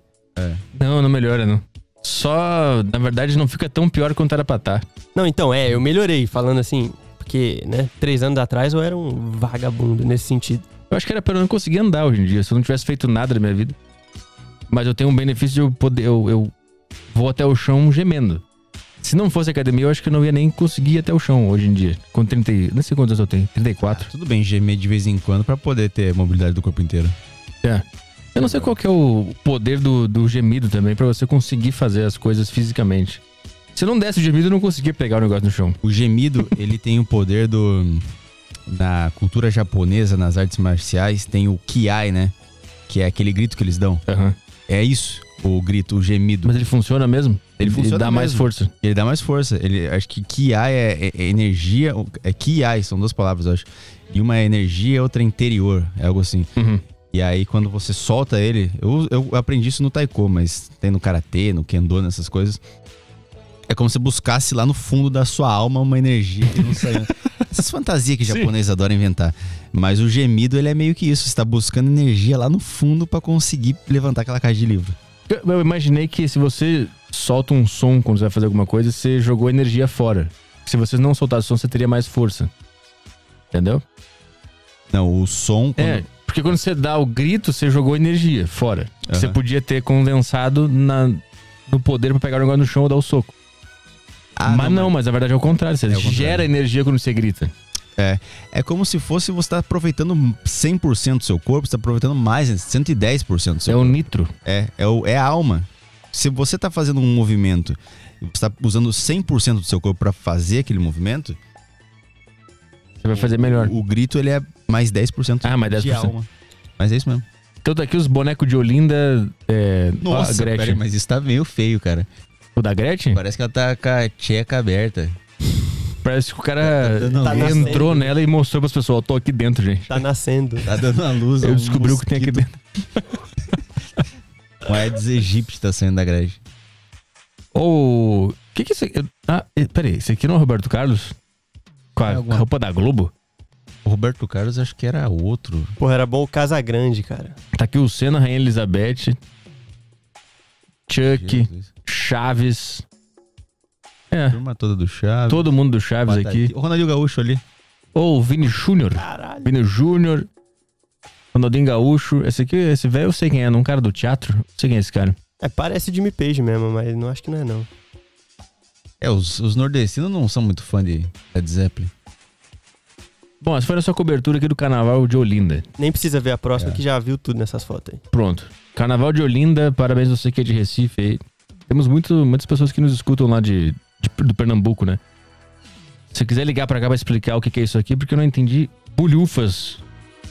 Não, não melhora, não. Só, na verdade, não fica tão pior quanto era pra tá. estar. Não, então, é, eu melhorei, falando assim, porque, né, três anos atrás eu era um vagabundo nesse sentido. Eu acho que era pra eu não conseguir andar hoje em dia, se eu não tivesse feito nada da minha vida. Mas eu tenho um benefício de eu poder. Eu, eu vou até o chão gemendo. Se não fosse academia, eu acho que eu não ia nem conseguir ir até o chão hoje em dia. Com 30. e- Não sei quantos eu tenho. 34. Tudo bem gemer de vez em quando pra poder ter mobilidade do corpo inteiro. Eu não sei qual que é o poder do, do gemido também, pra você conseguir fazer as coisas fisicamente. Se eu não desse o gemido, eu não conseguia pegar o negócio no chão. O gemido, ele tem o poder do. Na cultura japonesa, nas artes marciais, tem o kiai, né? Que é aquele grito que eles dão. Aham. É isso, o grito, o gemido. Mas ele funciona mesmo? Ele funciona dá mais mesmo. força. Ele dá mais força. Ele, acho que kiai é, é- é energia. É kiai, são duas palavras, eu acho. E uma é energia, outra é interior. É algo assim. Uhum. E aí, quando você solta ele, eu, eu aprendi isso no taiko, mas tem no karatê, no kendo, nessas coisas. É como se buscasse lá no fundo da sua alma uma energia que não saiu. Essas fantasias que japonês adora inventar. Mas o gemido, ele é meio que isso. Você tá buscando energia lá no fundo pra conseguir levantar aquela caixa de livro. Eu- Eu imaginei que se você solta um som quando você vai fazer alguma coisa, você jogou energia fora. Se você não soltasse som, você teria mais força. Entendeu? Não, o som... quando- É, porque quando você dá o grito, você jogou energia fora. Que Você podia ter condensado na, no poder pra pegar o negócio no chão ou dar o soco. Ah, mas não, mas na verdade é o contrário. Você É o contrário. gera energia quando você grita. É como se fosse você tá aproveitando 100% do seu corpo, você tá aproveitando mais, 110% do seu É o corpo. nitro. É, é, o, é a alma. Se você tá fazendo um movimento você tá usando 100% do seu corpo pra fazer aquele movimento, Você vai fazer melhor. o, o grito ele é mais 10% Ah, mais de 10%. alma. Mas é isso mesmo. Então tá aqui os bonecos de Olinda. É, Nossa, peraí, mas isso tá meio feio, cara. O da Gretchen? Parece que ela tá com a tcheca aberta. Parece que o cara Tá luz. entrou nascendo. nela e mostrou pras pessoas: eu tô aqui dentro, gente. Tá nascendo. Tá dando uma luz. Eu um descobri o que tem aqui dentro. Um Aedes aegypti tá saindo da grade. Ou. O que que é isso aqui? Ah, peraí, esse aqui não é o Roberto Carlos? Com a É alguma- roupa da Globo? O Roberto Carlos acho que era outro. Porra, era bom o Casa Grande, cara. Tá aqui o Senna, Rainha Elizabeth, Chuck, Jesus. Chaves. É, Turma toda do Chaves. todo mundo do Chaves aqui. O Ronaldinho Gaúcho ali. Ou o Vini Júnior. Caralho. Vini Júnior. Ronaldinho Gaúcho. Esse aqui, esse velho eu sei quem é, não um cara do teatro. Não sei quem é esse cara. É, parece Jimmy Page mesmo, mas não acho que não é, não. É, os, os nordestinos não são muito fã de Led Zeppelin. Bom, essa foi a nossa cobertura aqui do Carnaval de Olinda. Nem precisa ver a próxima É. que já viu tudo nessas fotos aí. Pronto. Carnaval de Olinda, parabéns você que é de Recife aí. Temos muito, muitas pessoas que nos escutam lá de, de- do Pernambuco, né? Se você quiser ligar pra cá pra explicar o que que é isso aqui, porque eu não entendi bulhufas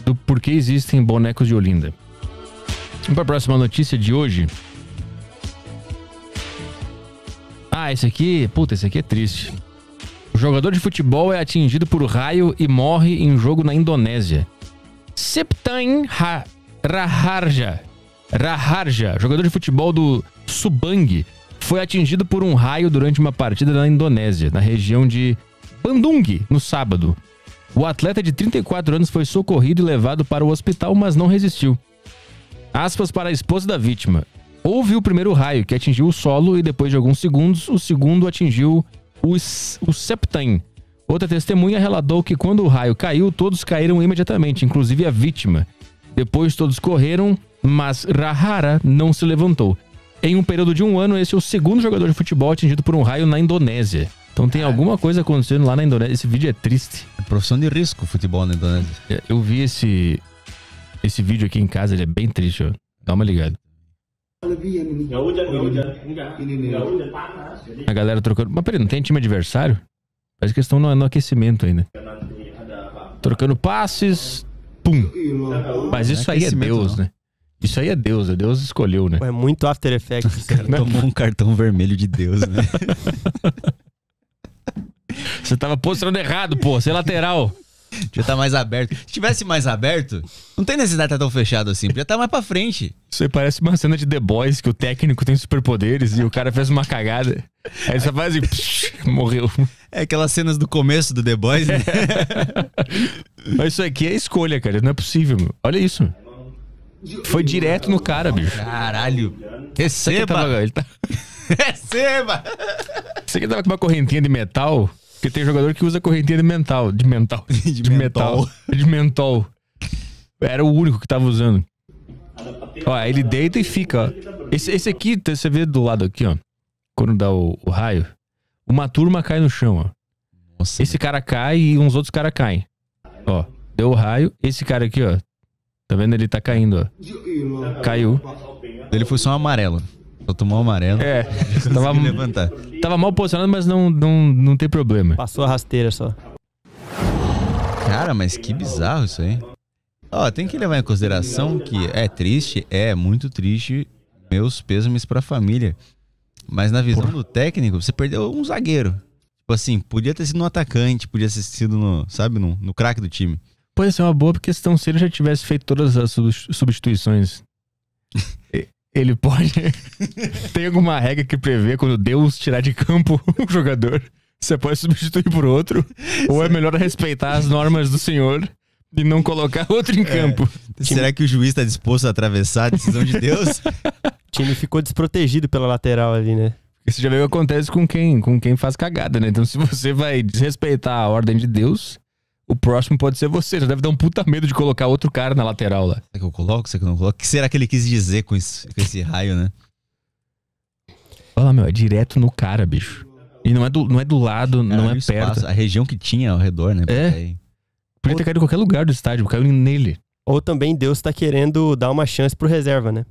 do porquê existem bonecos de Olinda. Vamos pra próxima notícia de hoje. Ah, esse aqui, puta, esse aqui é triste. Jogador de futebol é atingido por raio e morre em jogo na Indonésia. Septain Ha- Raharja, Raharja, jogador de futebol do Subang, foi atingido por um raio durante uma partida na Indonésia, na região de Bandung, no sábado. O atleta de 34 anos foi socorrido e levado para o hospital, mas não resistiu. Aspas para a esposa da vítima. Houve o primeiro raio, que atingiu o solo, e depois de alguns segundos, o segundo atingiu o, septem. Outra testemunha relatou que quando o raio caiu, todos caíram imediatamente, inclusive a vítima. Depois todos correram, mas Rahara não se levantou. Em um período de um ano, esse é o segundo jogador de futebol atingido por um raio na Indonésia. Então tem alguma coisa acontecendo lá na Indonésia. Esse vídeo é triste. Profissão de risco, futebol na Indonésia. Eu vi esse esse vídeo aqui em casa, ele é bem triste, ó. Dá uma ligada. A galera trocando. Mas peraí, não tem time adversário? Parece que eles estão no, no aquecimento ainda. Trocando passes. Pum. Mas isso aí é Deus, né? Isso aí é Deus, é Deus escolheu, né? É muito After Effects. isso aí. Tomou um cartão vermelho de Deus, né? Você tava posicionando errado, pô. Você é lateral. Já tá mais aberto. Se tivesse mais aberto, não tem necessidade de estar tão fechado assim. Podia estar mais pra frente. Isso aí parece uma cena de The Boys que o técnico tem superpoderes e o cara fez uma cagada. Aí ele só faz assim, psh, morreu. É aquelas cenas do começo do The Boys, né? Mas isso aqui é escolha, cara. Não é possível, meu. Olha isso. Foi direto no cara, bicho. Caralho. Receba! tava, ele tá... Receba! Isso aqui tava com uma correntinha de metal. Porque tem jogador que usa correntinha de mental. De mental. De metal. mentol. De mentol. Era o único que tava usando. Ó, ele deita e fica, ó. Esse, esse aqui, você vê do lado aqui, ó. Quando dá o, o raio. Uma turma cai no chão, ó. Nossa, Esse cara cai e uns outros caras caem. Ó, deu o raio. Esse cara aqui, ó. Tá vendo? Ele tá caindo, ó. Caiu. ele foi só um amarelo. Só tomou um amarelo. É, tava, levantar. tava mal posicionado, mas não, não, não tem problema. Passou a rasteira só. Cara, mas que bizarro isso aí. Ó, tem que levar em consideração que é triste, é muito triste. Meus pêsames pra família. Mas na visão do técnico, você perdeu um zagueiro. Tipo assim, podia ter sido no atacante, podia ter sido no, sabe, no, no craque do time. Pode ser uma boa questão se ele já tivesse feito todas as subs- substituições. Ele pode. Tem alguma regra que prevê quando Deus tirar de campo um jogador? Você pode substituir por outro? Ou é melhor respeitar as normas do Senhor e não colocar outro em campo? Será que o juiz tá disposto a atravessar a decisão de Deus? O time ficou desprotegido pela lateral ali, né? Porque você já vê o que acontece com quem, com quem faz cagada, né? Então, se você vai desrespeitar a ordem de Deus, o próximo pode ser você. Já deve dar um puta medo de colocar outro cara na lateral lá. Será que eu coloco? Será que eu não coloco? O que será que ele quis dizer com, isso, com esse raio, né? Olha lá, meu, é direto no cara, bicho. E não é do, não é do lado, não Cara, é o espaço, perto. A região que tinha ao redor, né? É. Aí- Podia ter caído em qualquer lugar do estádio, caiu nele. Ou também Deus tá querendo dar uma chance pro reserva, né?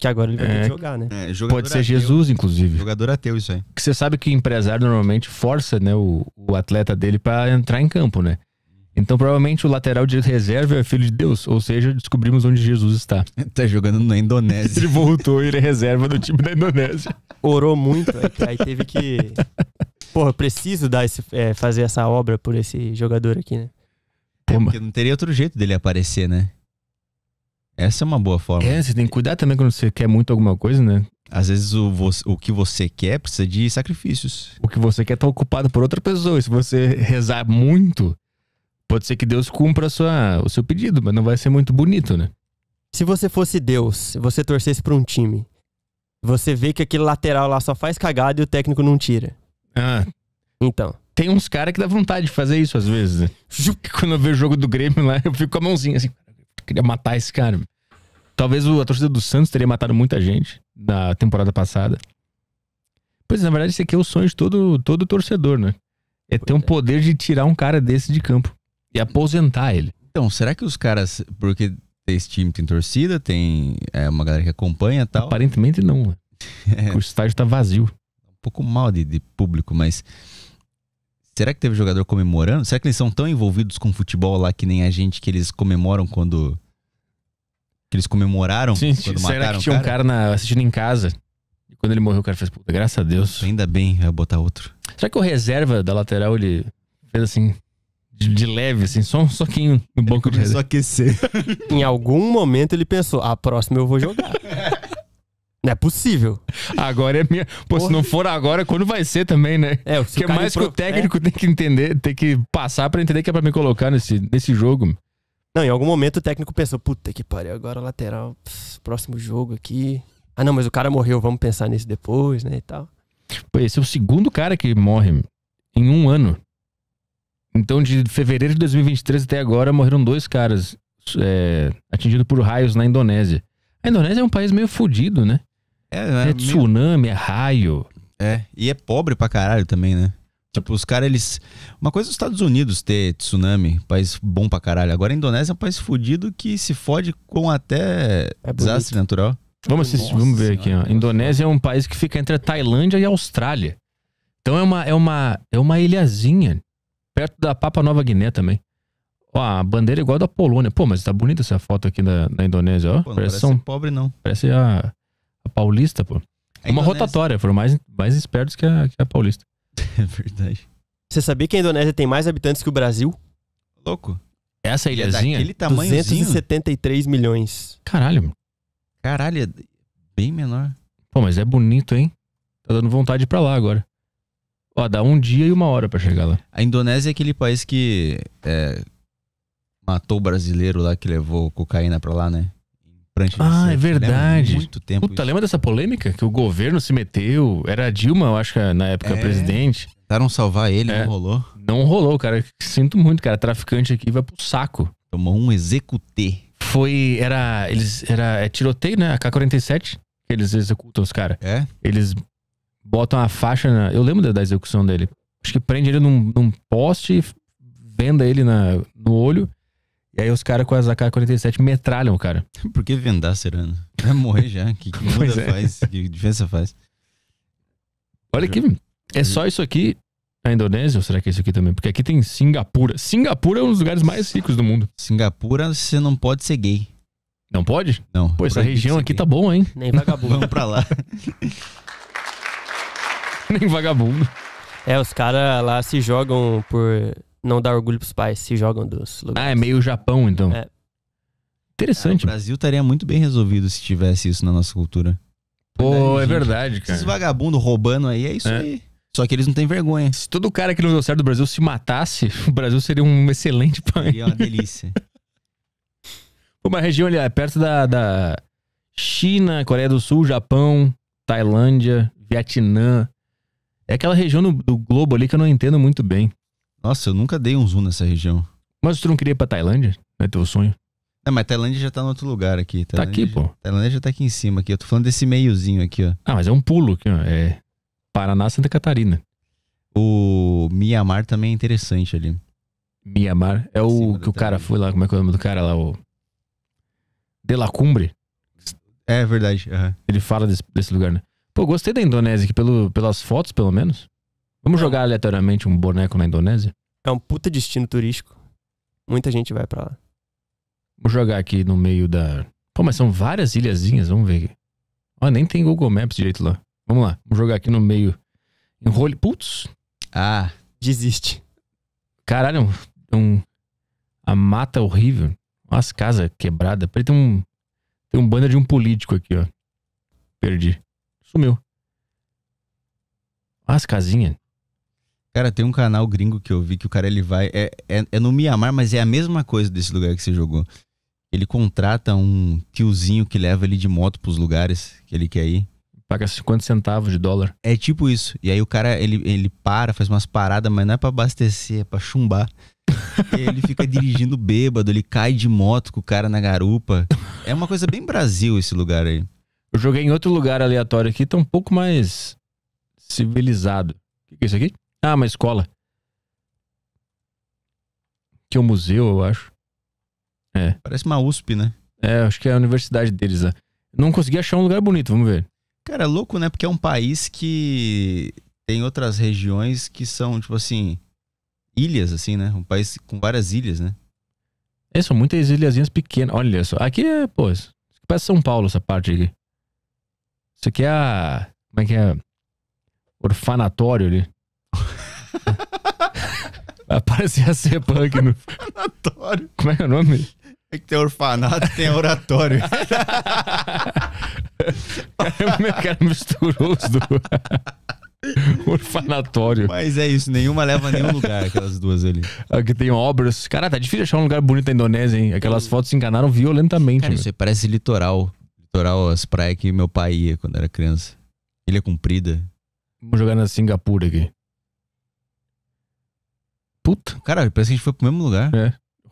Que agora ele vai ter É. que jogar, né? É, jogador Pode ser ateu. Jesus, inclusive. Jogador ateu, isso aí. Porque você sabe que o empresário normalmente força né, o, o atleta dele pra entrar em campo, né? Então provavelmente o lateral de reserva é filho de Deus. Ou seja, descobrimos onde Jesus está. Tá jogando na Indonésia. Ele voltou e ele é reserva do time da Indonésia. Orou muito, aí, aí teve que. Porra, eu preciso dar esse, é, fazer essa obra por esse jogador aqui, né? Mas- Porque não teria outro jeito dele aparecer, né? Essa é uma boa forma. É, você tem que cuidar também quando você quer muito alguma coisa, né? Às vezes o, o que você quer precisa de sacrifícios. O que você quer tá ocupado por outra pessoa. E se você rezar muito, pode ser que Deus cumpra a sua, o seu pedido, mas não vai ser muito bonito, né? Se você fosse Deus, você torcesse pra um time, você vê que aquele lateral lá só faz cagada e o técnico não tira. Ah, Então. tem uns caras que dá vontade de fazer isso às vezes, né? Quando eu vejo o jogo do Grêmio lá, eu fico com a mãozinha assim. Eu queria matar esse cara. Talvez o- a torcida do Santos teria matado muita gente na temporada passada. Pois, na verdade, esse aqui é o sonho de todo, todo torcedor, né? É ter um poder de tirar um cara desse de campo e aposentar ele. Então, será que os caras. Porque esse time tem torcida, tem é, uma galera que acompanha e tal. Aparentemente não. né? É, O estádio tá vazio. um pouco mal de, de público, mas. Será que teve jogador comemorando? Será que eles são tão envolvidos com futebol lá que nem a gente que eles comemoram quando. Que eles comemoraram Sim, quando será mataram que tinha o um cara na- assistindo em casa? E quando ele morreu, o cara fez, puta, graças a Deus. Ainda bem, eu vou botar outro. Será que o reserva da lateral ele fez assim, de, de leve, assim, só um soquinho no banco de reserva? a aquecer. Em algum momento ele pensou: a próxima eu vou jogar. não é possível. Agora é minha. Pô, se não for agora, quando vai ser também, né? É, se Que é mais que o técnico tem que entender, tem que passar pra entender que é pra me colocar nesse, nesse jogo. Não, em algum momento o técnico pensou: puta que pariu, agora lateral, pss, próximo jogo aqui. Ah, não, mas o cara morreu, vamos pensar nisso depois, né? E tal. Pô, esse é o segundo cara que morre em um ano. Então, de fevereiro de 2023 até agora, morreram dois caras é, atingidos por raios na Indonésia. A Indonésia é um país meio fodido, né? É, É, é, meio- tsunami, é raio. é, e é pobre pra caralho também, né? Tipo, os caras, eles. Uma coisa é os Estados Unidos ter tsunami, país bom pra caralho. Agora a Indonésia é um país fudido que se fode com até É desastre natural. Vamos, assistir, vamos ver aqui, ó. Indonésia é um país que fica entre a Tailândia e a Austrália. Então é uma, é uma, é uma ilhazinha, perto da Papa Nova Guiné também. Ó, a bandeira é igual a da Polônia. Pô, mas tá bonita essa foto aqui da, da Indonésia, ó. Pô, não parece, São- pobre, não. parece a, a paulista, pô. A uma Indonésia- rotatória, foram mais, mais espertos que a, que a paulista. É verdade. Você sabia que a Indonésia tem mais habitantes que o Brasil? Louco. Essa é ilhazinha, daquele tamanhozinho. 273 milhões. caralho. mano. Caralho, é bem menor. Pô, mas é bonito, hein? Tá dando vontade de ir pra lá agora. Ó, dá um dia e uma hora pra chegar lá. A Indonésia é aquele país que é, matou o brasileiro lá que levou cocaína pra lá, né? Prancha de Ah, surf. é verdade. Lembra? Muito tempo. Puta, isso. lembra dessa polêmica? Que o governo se meteu. Era a Dilma, eu acho que na época É. presidente. Tentaram salvar ele, É. não rolou. Não rolou, cara. Sinto muito, cara. Traficante aqui vai pro saco. Tomou um executê. Foi. Era. Eles. Era. É tiroteio, né? A K-47. Que eles executam os caras. É? Eles botam a faixa na. Eu lembro da, da execução dele. Acho que prende ele num, num poste e venda ele na, no olho. E aí os caras com as AK-47 metralham o cara. Por que vendar, Serano? Vai morrer já. Que, que muda é. faz? Que diferença faz? Olha aqui. É só isso aqui na Indonésia? Ou será que é isso aqui também? Porque aqui tem Singapura. Singapura é um dos lugares mais ricos do mundo. Singapura, você não pode ser gay. Não pode? Não. Pô, essa região aqui gay. tá bom, hein? Nem vagabundo. Vamos pra lá. Nem vagabundo. é, os caras lá se jogam por não dar orgulho pros pais, se jogam dos lugares. Ah, é meio Japão, então. É. Interessante. o Brasil estaria muito bem resolvido se tivesse isso na nossa cultura. Pô, é Gente, verdade, Esses cara. vagabundos roubando aí, é isso É. aí. Só que eles não têm vergonha. Se todo cara que não deu certo do Brasil se matasse, o Brasil seria um excelente país. Seria uma delícia. Uma região ali, é perto da, da China, Coreia do Sul, Japão, Tailândia, Vietnã. É aquela região do, do globo ali que eu não entendo muito bem. Nossa, eu nunca dei um zoom nessa região. Mas tu não queria ir pra Tailândia? Não é teu sonho? Não, mas Tailândia já tá no outro lugar aqui. Tá Tailândia aqui, já- pô. Tailândia já tá aqui em cima aqui. Eu tô falando desse meiozinho aqui, ó. Ah, mas é um pulo aqui, ó. É Paraná, Santa Catarina. O Mianmar também é interessante ali. Mianmar. É o que o cara foi lá, como é que é o nome do cara lá? O De La Cumbre. É verdade. aham. Ele fala desse, desse lugar, né? Pô, gostei da Indonésia aqui, pelo, pelas fotos, pelo menos. Vamos jogar aleatoriamente um boneco na Indonésia? É um puta destino turístico. Muita gente vai pra lá. Vamos jogar aqui no meio da. Pô, mas são várias ilhazinhas, vamos ver aqui. Ó, nem tem Google Maps direito lá. Vamos lá, vamos jogar aqui no meio. Enrole. Putz, Ah, Desiste. caralho, é um, é um- a mata horrível. As casas quebradas. Peraí, tem um. Tem um banner de um político aqui, ó. Perdi. Sumiu. As casinhas. Cara, tem um canal gringo que eu vi que o cara ele vai. É, é, é no Mianmar, mas é a mesma coisa desse lugar que você jogou. Ele contrata um tiozinho que leva ele de moto pros lugares que ele quer ir. Paga 50 centavos de dólar. É tipo isso. E aí o cara, ele, ele para, faz umas paradas, mas não é pra abastecer, é pra chumbar. e ele fica dirigindo bêbado, ele cai de moto com o cara na garupa. É uma coisa bem Brasil esse lugar aí. Eu joguei em outro lugar aleatório aqui, tá um pouco mais civilizado. O que, que é isso aqui? Ah, uma escola. Que é um museu, eu acho. Parece uma USP, né? É, acho que é a universidade deles lá. Não consegui achar um lugar bonito, vamos ver. Cara, é louco, né? Porque é um país que tem outras regiões que são, tipo assim, ilhas, assim, né? Um país com várias ilhas, né? É, são muitas ilhazinhas pequenas. Olha só. Aqui é, pô, isso aqui parece São Paulo, essa parte aqui. Isso aqui é a. Como é que é? Orfanatório ali. Parece a Cepan aqui no. Oratório. Como é que é o nome? É que tem orfanato tem oratório. o cara misturou os dois. Orfanatório. Mas é isso, nenhuma leva a nenhum lugar, aquelas duas ali. Aqui tem obras. Cara, tá difícil achar um lugar bonito na Indonésia, hein? Aquelas fotos se enganaram violentamente. Cara, meu. isso aí parece litoral. Litoral, as praias que meu pai ia quando era criança. Ilha comprida. Vamos jogar na Singapura aqui. Puta, Cara, parece que a gente foi pro mesmo lugar.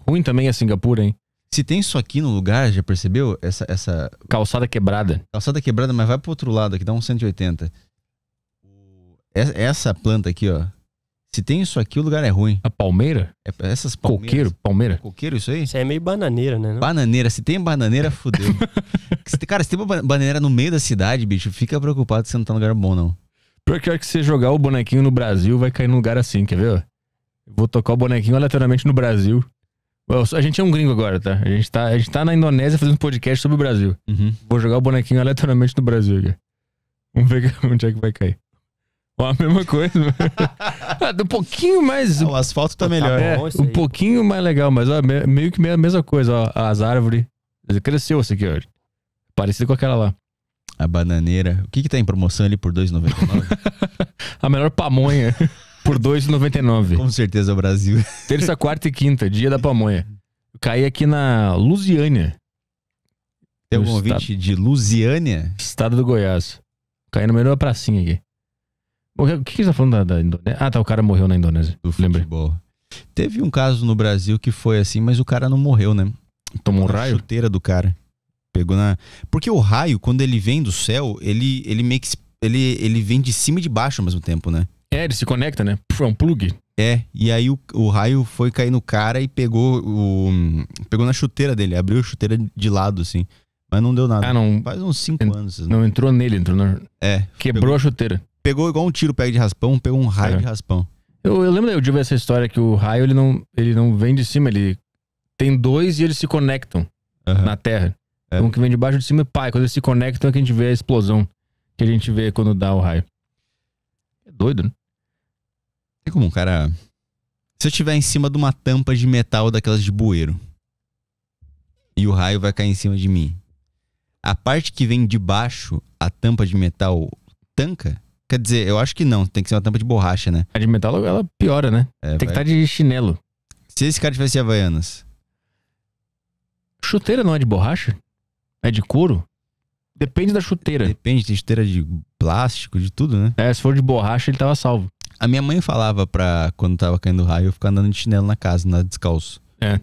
ruim também a Singapura, hein? Se tem isso aqui no lugar, já percebeu? Essa, essa Calçada quebrada. calçada quebrada, mas vai pro outro lado aqui, dá um 180. O- es- Essa planta aqui, ó. Se tem isso aqui, o lugar é ruim. A palmeira? É essas palmeiras. Coqueiro? Palmeira? Coqueiro, isso aí? Isso aí é meio bananeira, né? não? Bananeira. Se tem bananeira, tem- Cara, se tem uma ba- bananeira no meio da cidade, bicho, fica preocupado se você não tá no lugar bom, não. Pior que que você jogar o bonequinho no Brasil, vai cair num lugar assim, quer ver? Vou tocar o bonequinho aleatoriamente no Brasil. A gente é um gringo agora, tá? A gente tá, a gente tá na Indonésia fazendo podcast sobre o Brasil. Uhum. Vou jogar o bonequinho aleatoriamente no Brasil aqui. Vamos ver onde é que vai cair. Ó, a mesma coisa. ah, um pouquinho mais. O asfalto tá melhor. é, bom isso um pouquinho mais legal, mas ó, me- meio que a mesma coisa, ó. As árvores. Cresceu essa aqui, ó. Parecido com aquela lá. A bananeira. O que que tá em promoção ali por 2,99? A melhor pamonha por R$ 2,99. Com certeza Brasil. Terça, quarta e quinta, dia da pamonha. Eu caí aqui na Lusiânia, Tem No algum estado. de Lusiânia? estado do Goiás. Caí no meio da pracinha aqui. O que que você tá falando da, da Indonésia? Ah, tá, o cara morreu na Indonésia. Do Lembrei. futebol. Teve um caso no Brasil que foi assim, mas o cara não morreu, né? Tomou um raio? chuteira do cara. Pegou na. Porque o raio, quando ele vem do céu, ele, ele meio que. Ele, ele vem de cima e de baixo ao mesmo tempo, né? É, ele se conecta, né? É um plug. É, e aí o, o raio foi cair no cara e pegou o. Pegou na chuteira dele, abriu a chuteira de lado, assim. Mas não deu nada. Ah, não, Faz uns 5 Ent- anos. não entrou nele, entrou na... É. Quebrou Pegou. a chuteira. Pegou igual um tiro pega de raspão, pegou um raio É. de raspão. Eu, eu lembro, eu de ver essa história que o raio, ele não, ele não vem de cima, ele tem dois e eles se conectam Aham. na Terra. É. Um que vem de baixo e de cima e pá, e quando eles se conectam é que a gente vê a explosão que a gente vê quando dá o raio. É doido, né? Tem como um cara. Se eu estiver em cima de uma tampa de metal daquelas de bueiro e o raio vai cair em cima de mim, a parte que vem de baixo, a tampa de metal, tanca? Quer dizer, eu acho que não, tem que ser uma tampa de borracha, né? A de metal, ela piora, né? É, Tem que vai- estar de chinelo. Se esse cara tivesse Havaianas, Chuteira não é de borracha? É de couro? Depende da chuteira. depende, tem chuteira de plástico, de tudo, né? É, se for de borracha, ele tava salvo. A minha mãe falava pra, quando tava caindo raio, eu ficar andando de chinelo na casa, andar descalço. É.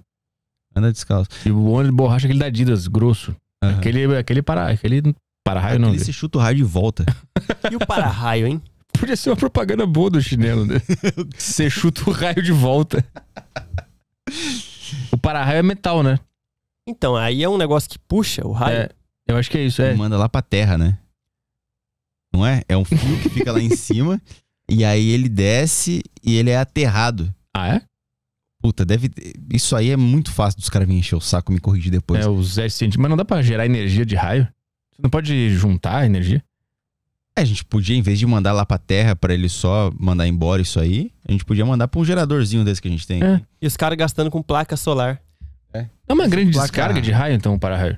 Anda descalço. E o ônibus de borracha aquele da Adidas, grosso. Aham. Aquele, aquele para, aquele para-raio não. Aquele você chuta o raio de volta. E o para-raio, hein? Podia ser uma propaganda boa do chinelo, né? Você chuta o raio de volta. o para-raio é metal, né? Então, aí é um negócio que puxa o raio. É, eu acho que é isso, é. manda lá pra terra, né? Não é? É um fio que fica lá em cima e aí ele desce e ele é aterrado. Ah, é? Puta, deve. Isso aí é muito fácil dos caras virem encher o saco e me corrigir depois. É os 10 centímetros. Mas não dá pra gerar energia de raio? Você não pode juntar energia? É, a gente podia, em vez de mandar lá pra terra pra ele só mandar embora isso aí, a gente podia mandar pra um geradorzinho desse que a gente tem. É. E os caras gastando com placa solar. É uma grande Placa- descarga de raio, então, o para-raio.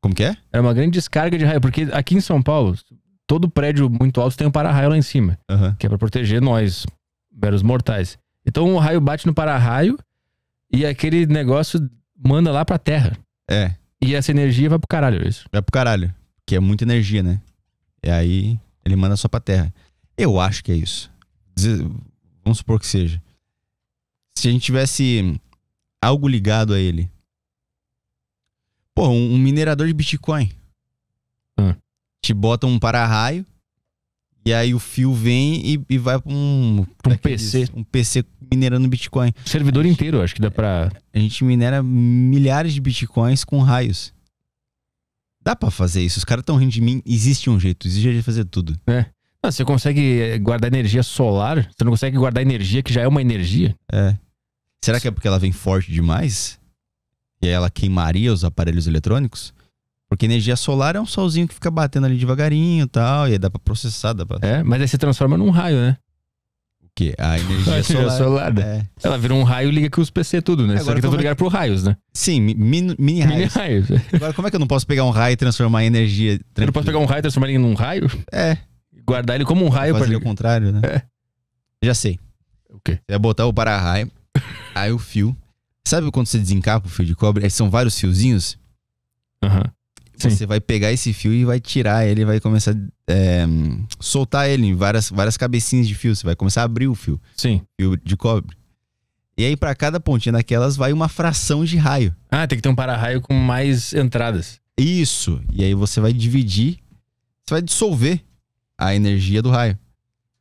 Como que é? É uma grande descarga de raio, porque aqui em São Paulo, todo prédio muito alto tem um para-raio lá em cima, Aham. que é pra proteger nós, meros mortais. Então o raio bate no para-raio e aquele negócio manda lá pra terra. É. E essa energia vai pro caralho, é isso. Vai pro caralho. Que é muita energia, né? E aí ele manda só pra terra. Eu acho que é isso. Vamos supor que seja. Se a gente tivesse algo ligado a ele. Pô, um minerador de Bitcoin. Te bota um para-raio. E aí o fio vem e, e vai pra um, Pra um PC. Um PC minerando Bitcoin. Servidor inteiro, acho que dá pra. A gente minera milhares de bitcoins com raios. Dá pra fazer isso. Os caras tão rindo de mim. Existe um jeito. Existe um jeito de fazer tudo. Ah, você consegue eh, guardar energia solar? Você não consegue guardar energia que já é uma energia? É. Será que é porque ela vem forte demais? E aí ela queimaria os aparelhos eletrônicos? Porque energia solar é um solzinho que fica batendo ali devagarinho e tal. E aí dá pra processar, dá pra... É, mas aí você transforma num raio, né? O quê? A energia A energia solar. solar? É. Ela vira um raio e liga com os PC tudo, né? Só Agora, que tá tudo é ligado por raios, né? Sim, mi- mini, mini Mini raios. raios. Agora, como é que eu não posso pegar um raio e transformar em energia? Eu não posso pegar um raio e transformar ele num raio? É, Guardar ele como um raio pra fazer o contrário, né? É. Já sei. O quê? Você vai botar o para-raio, aí o fio. Sabe quando você desencapa o fio de cobre? Aí são vários fiozinhos. Aham. Sim. Você vai pegar esse fio e vai tirar ele, vai começar a é, soltar ele em várias, várias cabecinhas de fio. Você vai começar a abrir o fio, Sim. fio de cobre. E aí, pra cada pontinha daquelas, vai uma fração de raio. Ah, tem que ter um para-raio com mais entradas. Isso. E aí você vai dividir, você vai dissolver a energia do raio.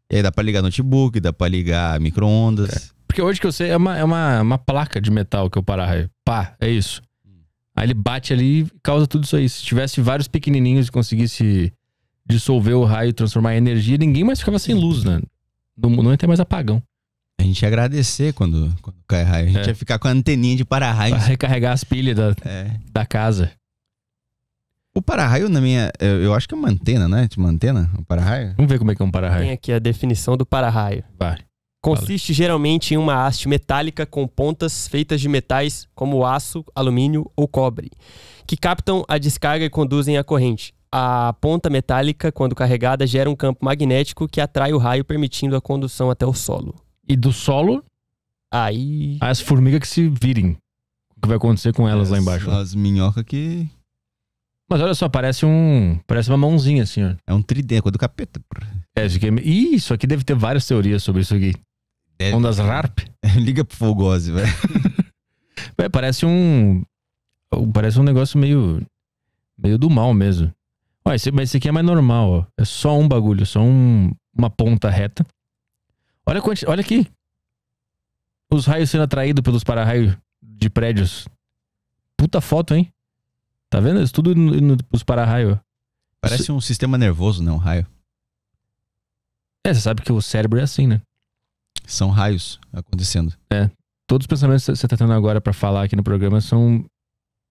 E aí dá pra ligar notebook, dá pra ligar micro-ondas. Porque hoje que eu sei é uma, é uma, uma placa de metal que é o para-raio. Pá, é isso. Aí ele bate ali e causa tudo isso aí. Se tivesse vários pequenininhos e conseguisse dissolver o raio e transformar em energia, ninguém mais ficava sem luz, né? Não, não ia ter mais apagão. A gente ia agradecer quando, quando cai raio. A gente É. ia ficar com a anteninha de para-raio. Pra recarregar as pilhas da, É. da casa. O para-raio na minha. Eu, eu acho que é uma antena, né? Tipo uma antena? O para-raio? Vamos ver como é que é um Tem para-raio. aqui a definição do para-raio. Vai. Consiste geralmente em uma haste metálica com pontas feitas de metais como aço, alumínio ou cobre, que captam a descarga e conduzem a corrente. A ponta metálica, quando carregada, gera um campo magnético que atrai o raio, permitindo a condução até o solo. E do solo, Aí. as formigas que se virem. O que vai acontecer com elas lá embaixo. As minhocas que. Mas olha só, parece um. Parece uma mãozinha assim, ó. É um tridente, coisa do capeta. porra. É, isso aqui é... Ih, isso aqui deve ter várias teorias sobre isso aqui. Deve- Ondas RARP. Liga pro Fogose, velho. É, parece um. Parece um negócio meio. meio do mal mesmo. Ó, esse, mas esse aqui é mais normal, ó. É só um bagulho, só um, uma ponta reta. Olha, quanti- olha aqui. Os raios sendo atraídos pelos para-raios de prédios. Puta foto, hein? Tá vendo? Isso tudo indo pros para-raios. Parece um sistema nervoso, não, raio. É, você sabe que o cérebro é assim, né? São raios acontecendo. Todos os pensamentos que você tá tendo agora pra falar aqui no programa são.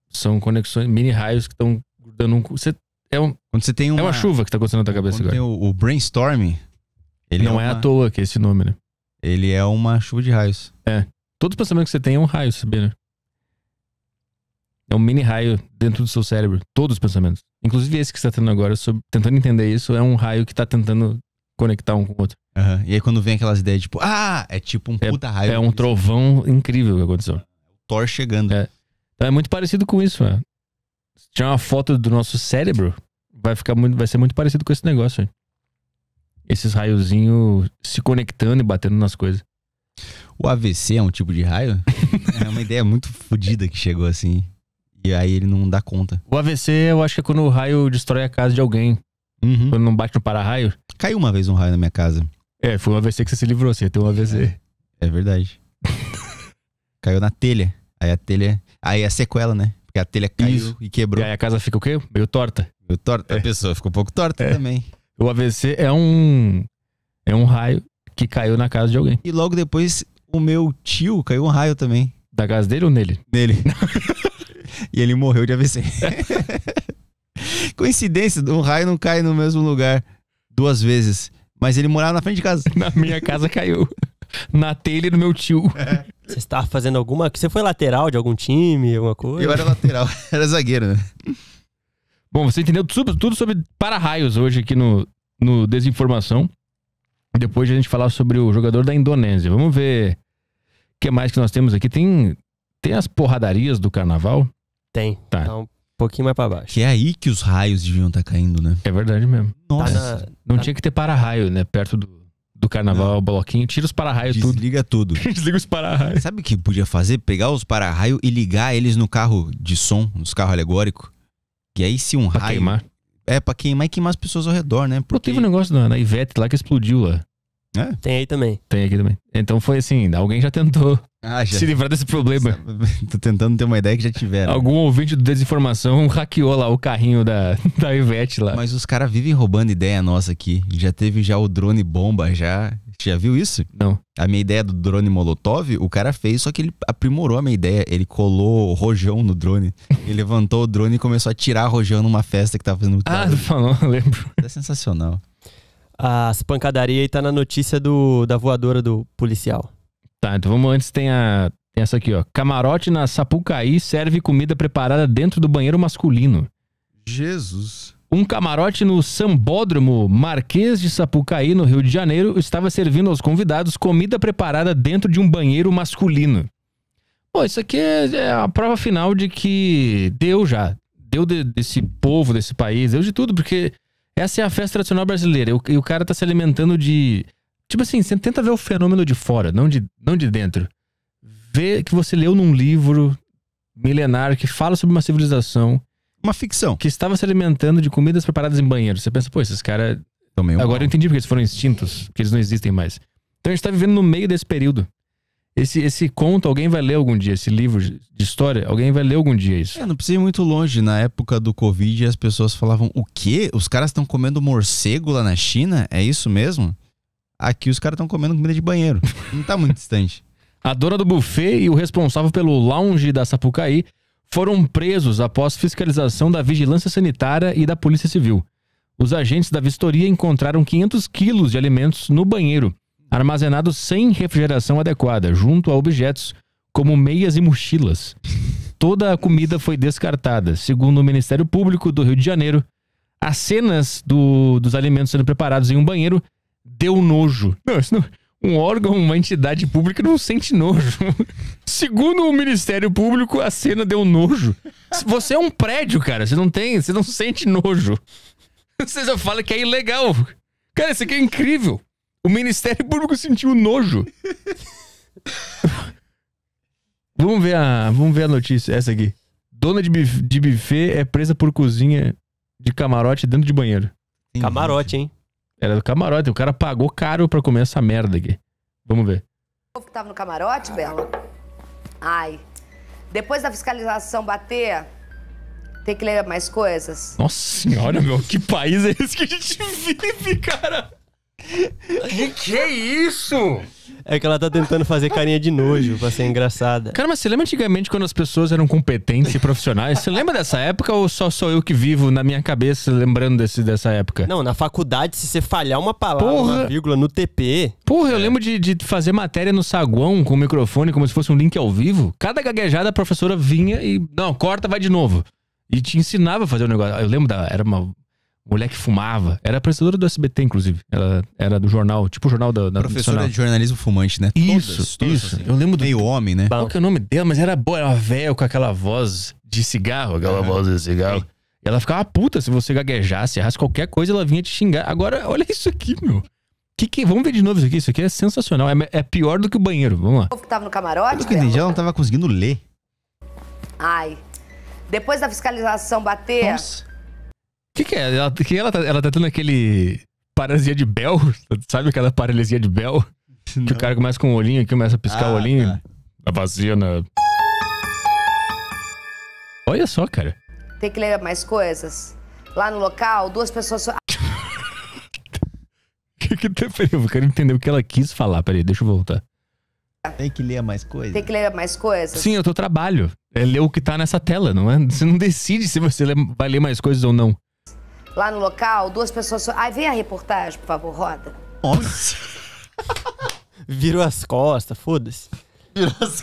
São conexões, mini raios que estão grudando um. Você, é, um, Quando você tem uma. é uma chuva que tá acontecendo na tua cabeça agora. tem o, o brainstorm, ele não é, é, uma, à toa que é esse nome, né? Ele é uma chuva de raios. Todos os pensamentos que você tem é um raio, sabia, né? É um mini raio dentro do seu cérebro. Todos os pensamentos. Inclusive esse que você tá tendo agora, sobre- tentando entender isso, é um raio que tá tentando conectar um com o outro. Aham. E aí quando vem aquelas ideias, tipo, ah, é tipo um puta raio. É um trovão incrível que aconteceu. Thor chegando. É. Então é muito parecido com isso, velho. Se tirar uma foto do nosso cérebro, vai ficar muito, vai ser muito parecido com esse negócio aí. Esses raiozinhos se conectando e batendo nas coisas. O AVC é um tipo de raio? é uma ideia muito fodida que chegou assim. E aí ele não dá conta. O AVC, eu acho que é quando o raio destrói a casa de alguém. Uhum. Quando não bate no para-raio. Caiu uma vez um raio na minha casa. É, foi um AVC que você se livrou, você ia ter um AVC. É verdade. caiu na telha. Aí a telha. Aí a sequela, né? Porque a telha caiu Isso. e E quebrou. aí a casa fica o quê? Meio torta. Ficou torta. É. A pessoa ficou um pouco torta É. também. O AVC é um. É um raio que caiu na casa de alguém. E logo depois, o meu tio caiu um raio também Da casa dele ou nele? nele. e ele morreu de AVC. Coincidência, um raio não cai no mesmo lugar duas vezes. Mas ele morava na frente de casa. Na minha casa caiu. Na telha do meu tio. Você estava fazendo alguma. Você foi lateral de algum time, alguma coisa? Eu era lateral, era zagueiro, né? Bom, você entendeu tudo, tudo sobre para-raios hoje aqui no, no Desinformação. Depois de a gente falar sobre o jogador da Indonésia. Vamos ver o que mais que nós temos aqui. Tem, tem as porradarias do carnaval? Tem. Tá. Um pouquinho mais pra baixo. Que é aí que os raios deviam estar caindo, né? É verdade mesmo. Tá Nossa, na- Não Tá. tinha que ter para-raio, né? Perto do, do carnaval, bloquinho. Tira os para-raios tudo. desliga tudo. Desliga os para-raios. Sabe o que podia fazer? Pegar os para-raio e ligar eles no carro de som, nos carros alegóricos. Que aí se um Pra raio... queimar. É, pra queimar e queimar as pessoas ao redor, né? Pô, Porque... teve um negócio na, na Ivete lá que explodiu lá. Tem aí também. Tem aqui também. Então foi assim, alguém já tentou Ah, já... se livrar desse problema. Tô tentando ter uma ideia que já tiveram. Algum ouvinte do Desinformação hackeou lá o carrinho da, da Ivete lá. Mas os caras vivem roubando ideia nossa aqui. Já teve já o drone bomba, já. Já viu isso? Não. A minha ideia do drone Molotov, o cara fez, só que ele aprimorou a minha ideia. Ele colou rojão no drone. ele levantou o drone e começou a tirar rojão numa festa que tava fazendo muito Ah, falou, eu lembro. É sensacional. As pancadarias aí tá na notícia do, da voadora do policial. Tá, então vamos antes, tem, a, tem essa aqui, ó. Camarote na Sapucaí serve comida preparada dentro do banheiro masculino. Jesus. Um camarote no Sambódromo Marquês de Sapucaí, no Rio de Janeiro, estava servindo aos convidados comida preparada dentro de um banheiro masculino. Pô, isso aqui é, é a prova final de que deu já. Deu de- desse povo, desse país, deu de tudo, porque essa é a festa tradicional brasileira. E o, e o cara tá se alimentando de. Tipo assim, você tenta ver o fenômeno de fora, não de, não de dentro. Vê que você leu num livro milenar que fala sobre uma civilização Uma ficção. que estava se alimentando de comidas preparadas em banheiro. Você pensa, pô, esses caras um Agora eu pau. entendi porque eles foram extintos, que eles não existem mais. Então a gente tá vivendo no meio desse período. Esse, esse conto, alguém vai ler algum dia, esse livro de história, alguém vai ler algum dia isso. É, não precisa ir muito longe. Na época do Covid, as pessoas falavam: o quê? Os caras estão comendo morcego lá na China? É isso mesmo? Aqui os caras estão comendo comida de banheiro. Não tá muito distante. A dona do buffet e o responsável pelo lounge da Sapucaí foram presos após fiscalização da Vigilância Sanitária e da Polícia Civil. Os agentes da vistoria encontraram 500 quilos de alimentos no banheiro, armazenados sem refrigeração adequada, junto a objetos como meias e mochilas. Toda a comida foi descartada. Segundo o Ministério Público do Rio de Janeiro, as cenas do- dos alimentos sendo preparados em um banheiro deu nojo. Não, isso não, um órgão, uma entidade pública não sente nojo. Segundo o Ministério Público, a cena deu nojo. Você é um prédio, cara. Você não tem, você não sente nojo. Você já fala que é ilegal. Cara, isso aqui é incrível. O Ministério Público sentiu nojo. vamos ver a, vamos ver a notícia, essa aqui. Dona de, buf- de buffet é presa por cozinha de camarote dentro de banheiro. Camarote, hein? Era do camarote, o cara pagou caro pra comer essa merda aqui. Vamos ver. O povo que tava no camarote, Bela? Ai. Depois da fiscalização bater, tem que ler mais coisas? Nossa senhora, meu, que país é esse que a gente vive, cara? Que que é isso? É que ela tá tentando fazer carinha de nojo pra ser engraçada. Cara, mas você lembra antigamente quando as pessoas eram competentes e profissionais? Você lembra dessa época ou só sou eu que vivo na minha cabeça lembrando desse, dessa época? Não, na faculdade, se você falhar uma palavra, Porra. uma vírgula no TP, Porra, eu lembro de, de fazer matéria no saguão com o microfone como se fosse um link ao vivo. Cada gaguejada a professora vinha e. Não, corta, vai de novo. E te ensinava a fazer o negócio. Eu lembro da. Era uma mulher que fumava. Era apresentadora do SBT, inclusive. Ela era do jornal, tipo o jornal da, da Professora nacional. de jornalismo fumante, né? Isso, Todas, todas isso. assim. Eu lembro do. Meio homem, né? Qual que é o nome dela? Mas era boa, era velha com aquela voz de cigarro, aquela voz de cigarro. E ela ficava puta se você gaguejasse, errasse qualquer coisa, ela vinha te xingar. Agora, olha isso aqui, meu. Que que, vamos ver de novo isso aqui. Isso aqui é sensacional. É, é pior do que o banheiro. Vamos lá. O povo que tava no camarote, Pelo que eu entendi, ela não tava conseguindo ler. Ai. Depois da fiscalização bater, Nossa. O que, que é? Ela, que ela, tá, ela tá tendo aquele paralisia de Bell? Sabe aquela paralisia de Bell? Que o cara começa com o olhinho aqui, começa a piscar o Ah, olhinho. tá. A vacina. Olha só, cara. tem que ler mais coisas? Lá no local, duas pessoas. Que que tá- Peraí, eu quero entender o que ela quis falar. Peraí, deixa eu voltar. Tem que ler mais coisas. Tem que ler mais coisas? Sim, eu tô trabalho. É ler o que tá nessa tela, não é? Você não decide se você vai ler mais coisas ou não. Lá no local, duas pessoas. Ai, vem a reportagem, por favor, roda. Nossa. virou as costas, foda-se.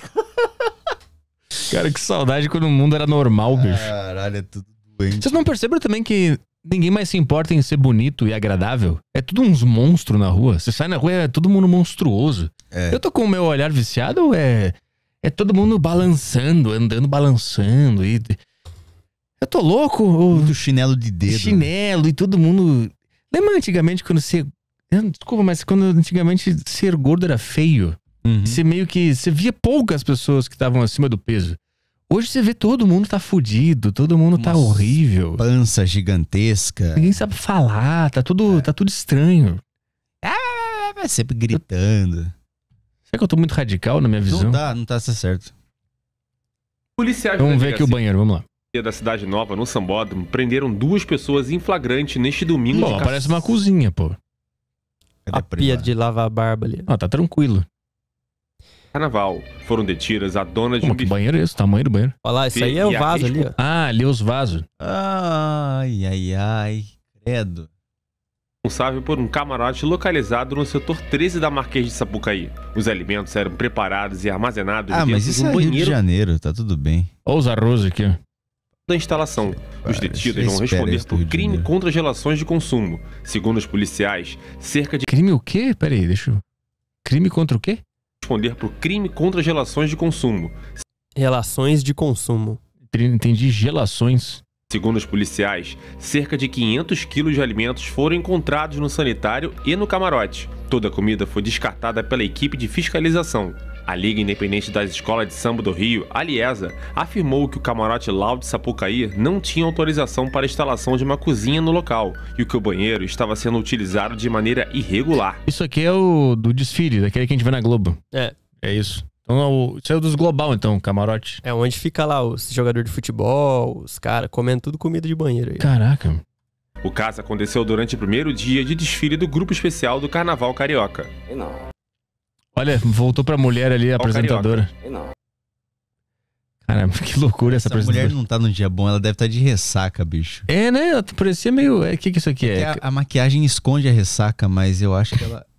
Cara, que saudade quando o mundo era normal, bicho. Caralho, é tudo doente. Vocês não perceberam também que ninguém mais se importa em ser bonito e agradável? É tudo uns monstros na rua. Você sai na rua, é todo mundo monstruoso. É. Eu tô com o meu olhar viciado ou é. É todo mundo balançando, andando balançando e. Eu tô louco? Ou Muito chinelo de dedo. chinelo e todo mundo. Lembra antigamente quando você. Desculpa, mas quando antigamente ser gordo era feio. Uhum. Você meio que. Você via poucas pessoas que estavam acima do peso. Hoje você vê todo mundo tá fudido, todo mundo tá Nossa. horrível. Pança gigantesca. Ninguém sabe falar, tá tudo, tá tudo estranho. É sempre gritando. Será que eu tô muito radical na minha visão? Não tá, não tá certo. Policiais Vamos ver aqui o banheiro, vamos lá. Da Cidade Nova, no Sambódromo, prenderam duas pessoas em flagrante neste domingo Bom, de parece uma cozinha, pô. Cadê A pia de lavar a barba ali. Ah, tá tranquilo. carnaval. Foram detidas a dona de um Como que bife banheiro é esse? Tamanho do banheiro. Olha lá, isso aí é o vaso ali, ó. Ah, ali os vasos. Ai, ai, ai. Credo. responsável por um camarote localizado no setor 13 da Marquês de Sapucaí. Os alimentos eram preparados e armazenados Ah, dentro mas de isso um é Rio de banheiro Janeiro, tá tudo bem. Olha os arroz aqui, ó. Da instalação. Os detidos vão responder por crime Janeiro. contra as relações de consumo. Segundo os policiais, cerca de Crime o quê? Pera aí, deixa eu... Crime contra o quê? responder por crime contra as relações de consumo. Relações de consumo. Entendi, gelações. Segundo os policiais, cerca de 500 quilos de alimentos foram encontrados no sanitário e no camarote. Toda a comida foi descartada pela equipe de fiscalização. A Liga Independente das Escolas de Samba do Rio, a Liesa, afirmou que o camarote Loud Sapucaí não tinha autorização para a instalação de uma cozinha no local e que o banheiro estava sendo utilizado de maneira irregular. Isso aqui é o do desfile, daquele que a gente vê na Globo. É. É isso. Então, é o- isso é o dos global, então, camarote. É onde fica lá os jogadores de futebol, os caras comendo tudo comida de banheiro aí. Caraca. O caso aconteceu durante o primeiro dia de desfile do grupo especial do Carnaval Carioca. Olha, voltou pra mulher ali, a apresentadora. Caramba, que loucura essa, Essa mulher apresentadora. não tá num dia bom, ela deve estar de ressaca, bicho. É, né? Ela parecia meio. O que, que isso aqui Porque é? a, a maquiagem esconde a ressaca, mas eu acho que ela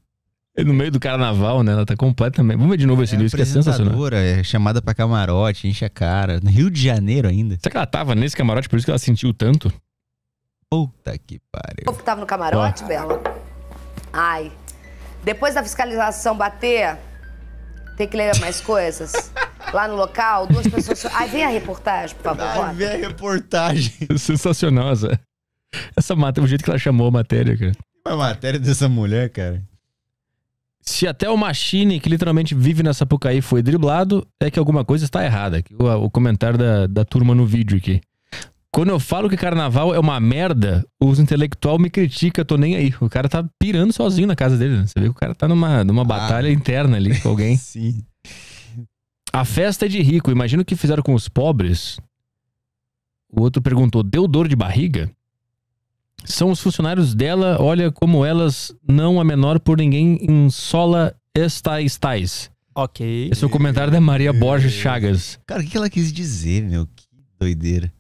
É no meio do carnaval, né? Ela tá completamente. Vamos ver de novo esse é livro, que é sensacional. apresentadora, é chamada pra camarote, enche a cara. No Rio de Janeiro ainda. Será que ela tava nesse camarote, por isso que ela sentiu tanto? Puta que pariu. povo que tava no camarote, Bela? Ai. Depois da fiscalização bater, tem que ler mais coisas. Lá no local, duas pessoas. Ai, vem a reportagem, por favor. bota. ver a reportagem. Sensacional essa. Essa matéria, o jeito que ela chamou a matéria, cara. A matéria dessa mulher, cara. Se até o Machine, que literalmente vive na Sapucaí, foi driblado, é que alguma coisa está errada. O, o comentário da, da turma no vídeo aqui. Quando eu falo que carnaval é uma merda, os intelectual me criticam, tô nem aí. O cara tá pirando sozinho na casa dele. né? Você vê que o cara tá numa, numa batalha interna ali com alguém. Sim. A festa é de rico, imagina o que fizeram com os pobres. O outro perguntou: deu dor de barriga? São os funcionários dela, olha como elas não a menor por ninguém em sola estais tais. Ok. Esse é o comentário da Maria Borges Chagas. Cara, o que que ela quis dizer, meu? Que doideira.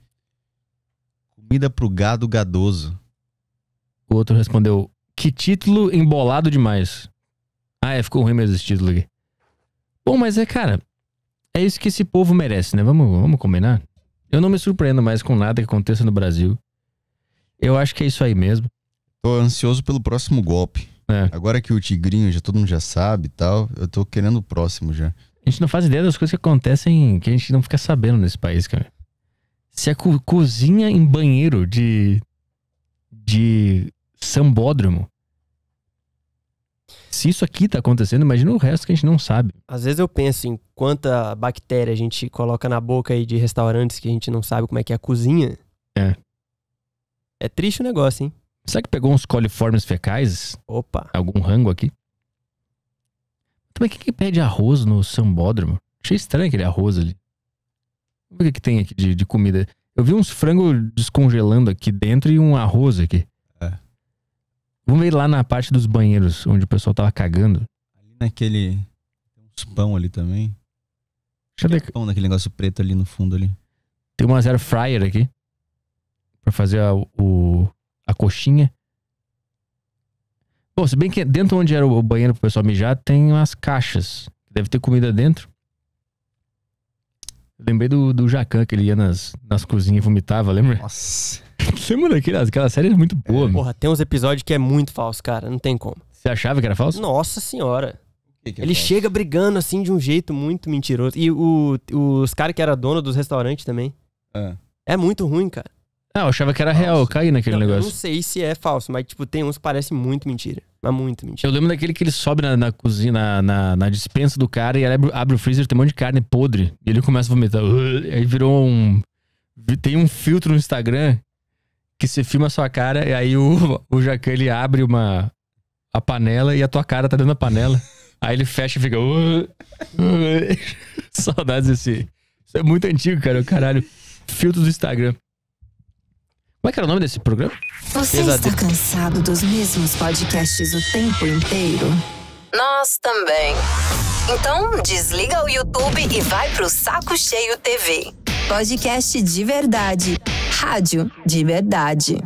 Comida pro gado gadoso. O outro respondeu: que título embolado demais. Ah, é, ficou ruim mesmo esse título aqui. Bom, mas é, cara, é isso que esse povo merece, né? Vamos, vamos combinar? Eu não me surpreendo mais com nada que aconteça no Brasil. Eu acho que é isso aí mesmo. Tô ansioso pelo próximo golpe. É. Agora que o Tigrinho já todo mundo já sabe e tal, eu tô querendo o próximo já. A gente não faz ideia das coisas que acontecem que a gente não fica sabendo nesse país, cara. Se a co- cozinha em banheiro de. de sambódromo. Se isso aqui tá acontecendo, imagina o resto que a gente não sabe. Às vezes eu penso em quanta bactéria a gente coloca na boca aí de restaurantes que a gente não sabe como é que é a cozinha. É. É triste o negócio, hein? Será que pegou uns coliformes fecais? Opa. Algum rango aqui? Também quem que pede arroz no sambódromo? Achei estranho aquele arroz ali. Vamos ver o que, que tem aqui de, de comida. Eu vi uns frangos descongelando aqui dentro e um arroz aqui. É. Vamos ver lá na parte dos banheiros, onde o pessoal tava cagando. Ali naquele. Tem uns pão ali também. Deixa eu ver. Pão naquele negócio preto ali no fundo ali. Tem uma air fryer aqui. Pra fazer a, o, a coxinha. Bom, se bem que dentro onde era o banheiro pro pessoal mijar, tem umas caixas. Deve ter comida dentro. Eu lembrei do, do Jacan, que ele ia nas, nas cozinhas e vomitava, lembra? Nossa. lembra daquela aquela série é muito boa. meu. Porra, tem uns episódios que é muito falso, cara. Não tem como. Você achava que era falso? Nossa senhora. Que que é Ele falso? chega brigando assim de um jeito muito mentiroso. E o, os caras que era dono dos restaurantes também. Ah. É muito ruim, cara. Ah, eu achava que era real, eu caí naquele Não, eu negócio. não sei se é falso, mas tipo, tem uns que parecem muito mentira. Mas muito mentira. Eu lembro daquele que ele sobe na, na cozinha, na, na, dispensa do cara e ele abre, abre o freezer, tem um monte de carne podre. E ele começa a vomitar. Uh, Aí virou um. Tem um filtro no Instagram que você filma a sua cara e aí o, o Jacan ele abre uma. a panela e a tua cara tá dentro da panela. Aí ele fecha e fica. "Uh, uh". Saudades desse. Isso é muito antigo, cara. o Caralho. Filtro do Instagram. Como é que era o nome desse programa? Você Pesadelo. está cansado dos mesmos podcasts o tempo inteiro? Nós também. Então, desliga o YouTube e vai pro Saco Cheio TV. Podcast de verdade. Rádio de verdade.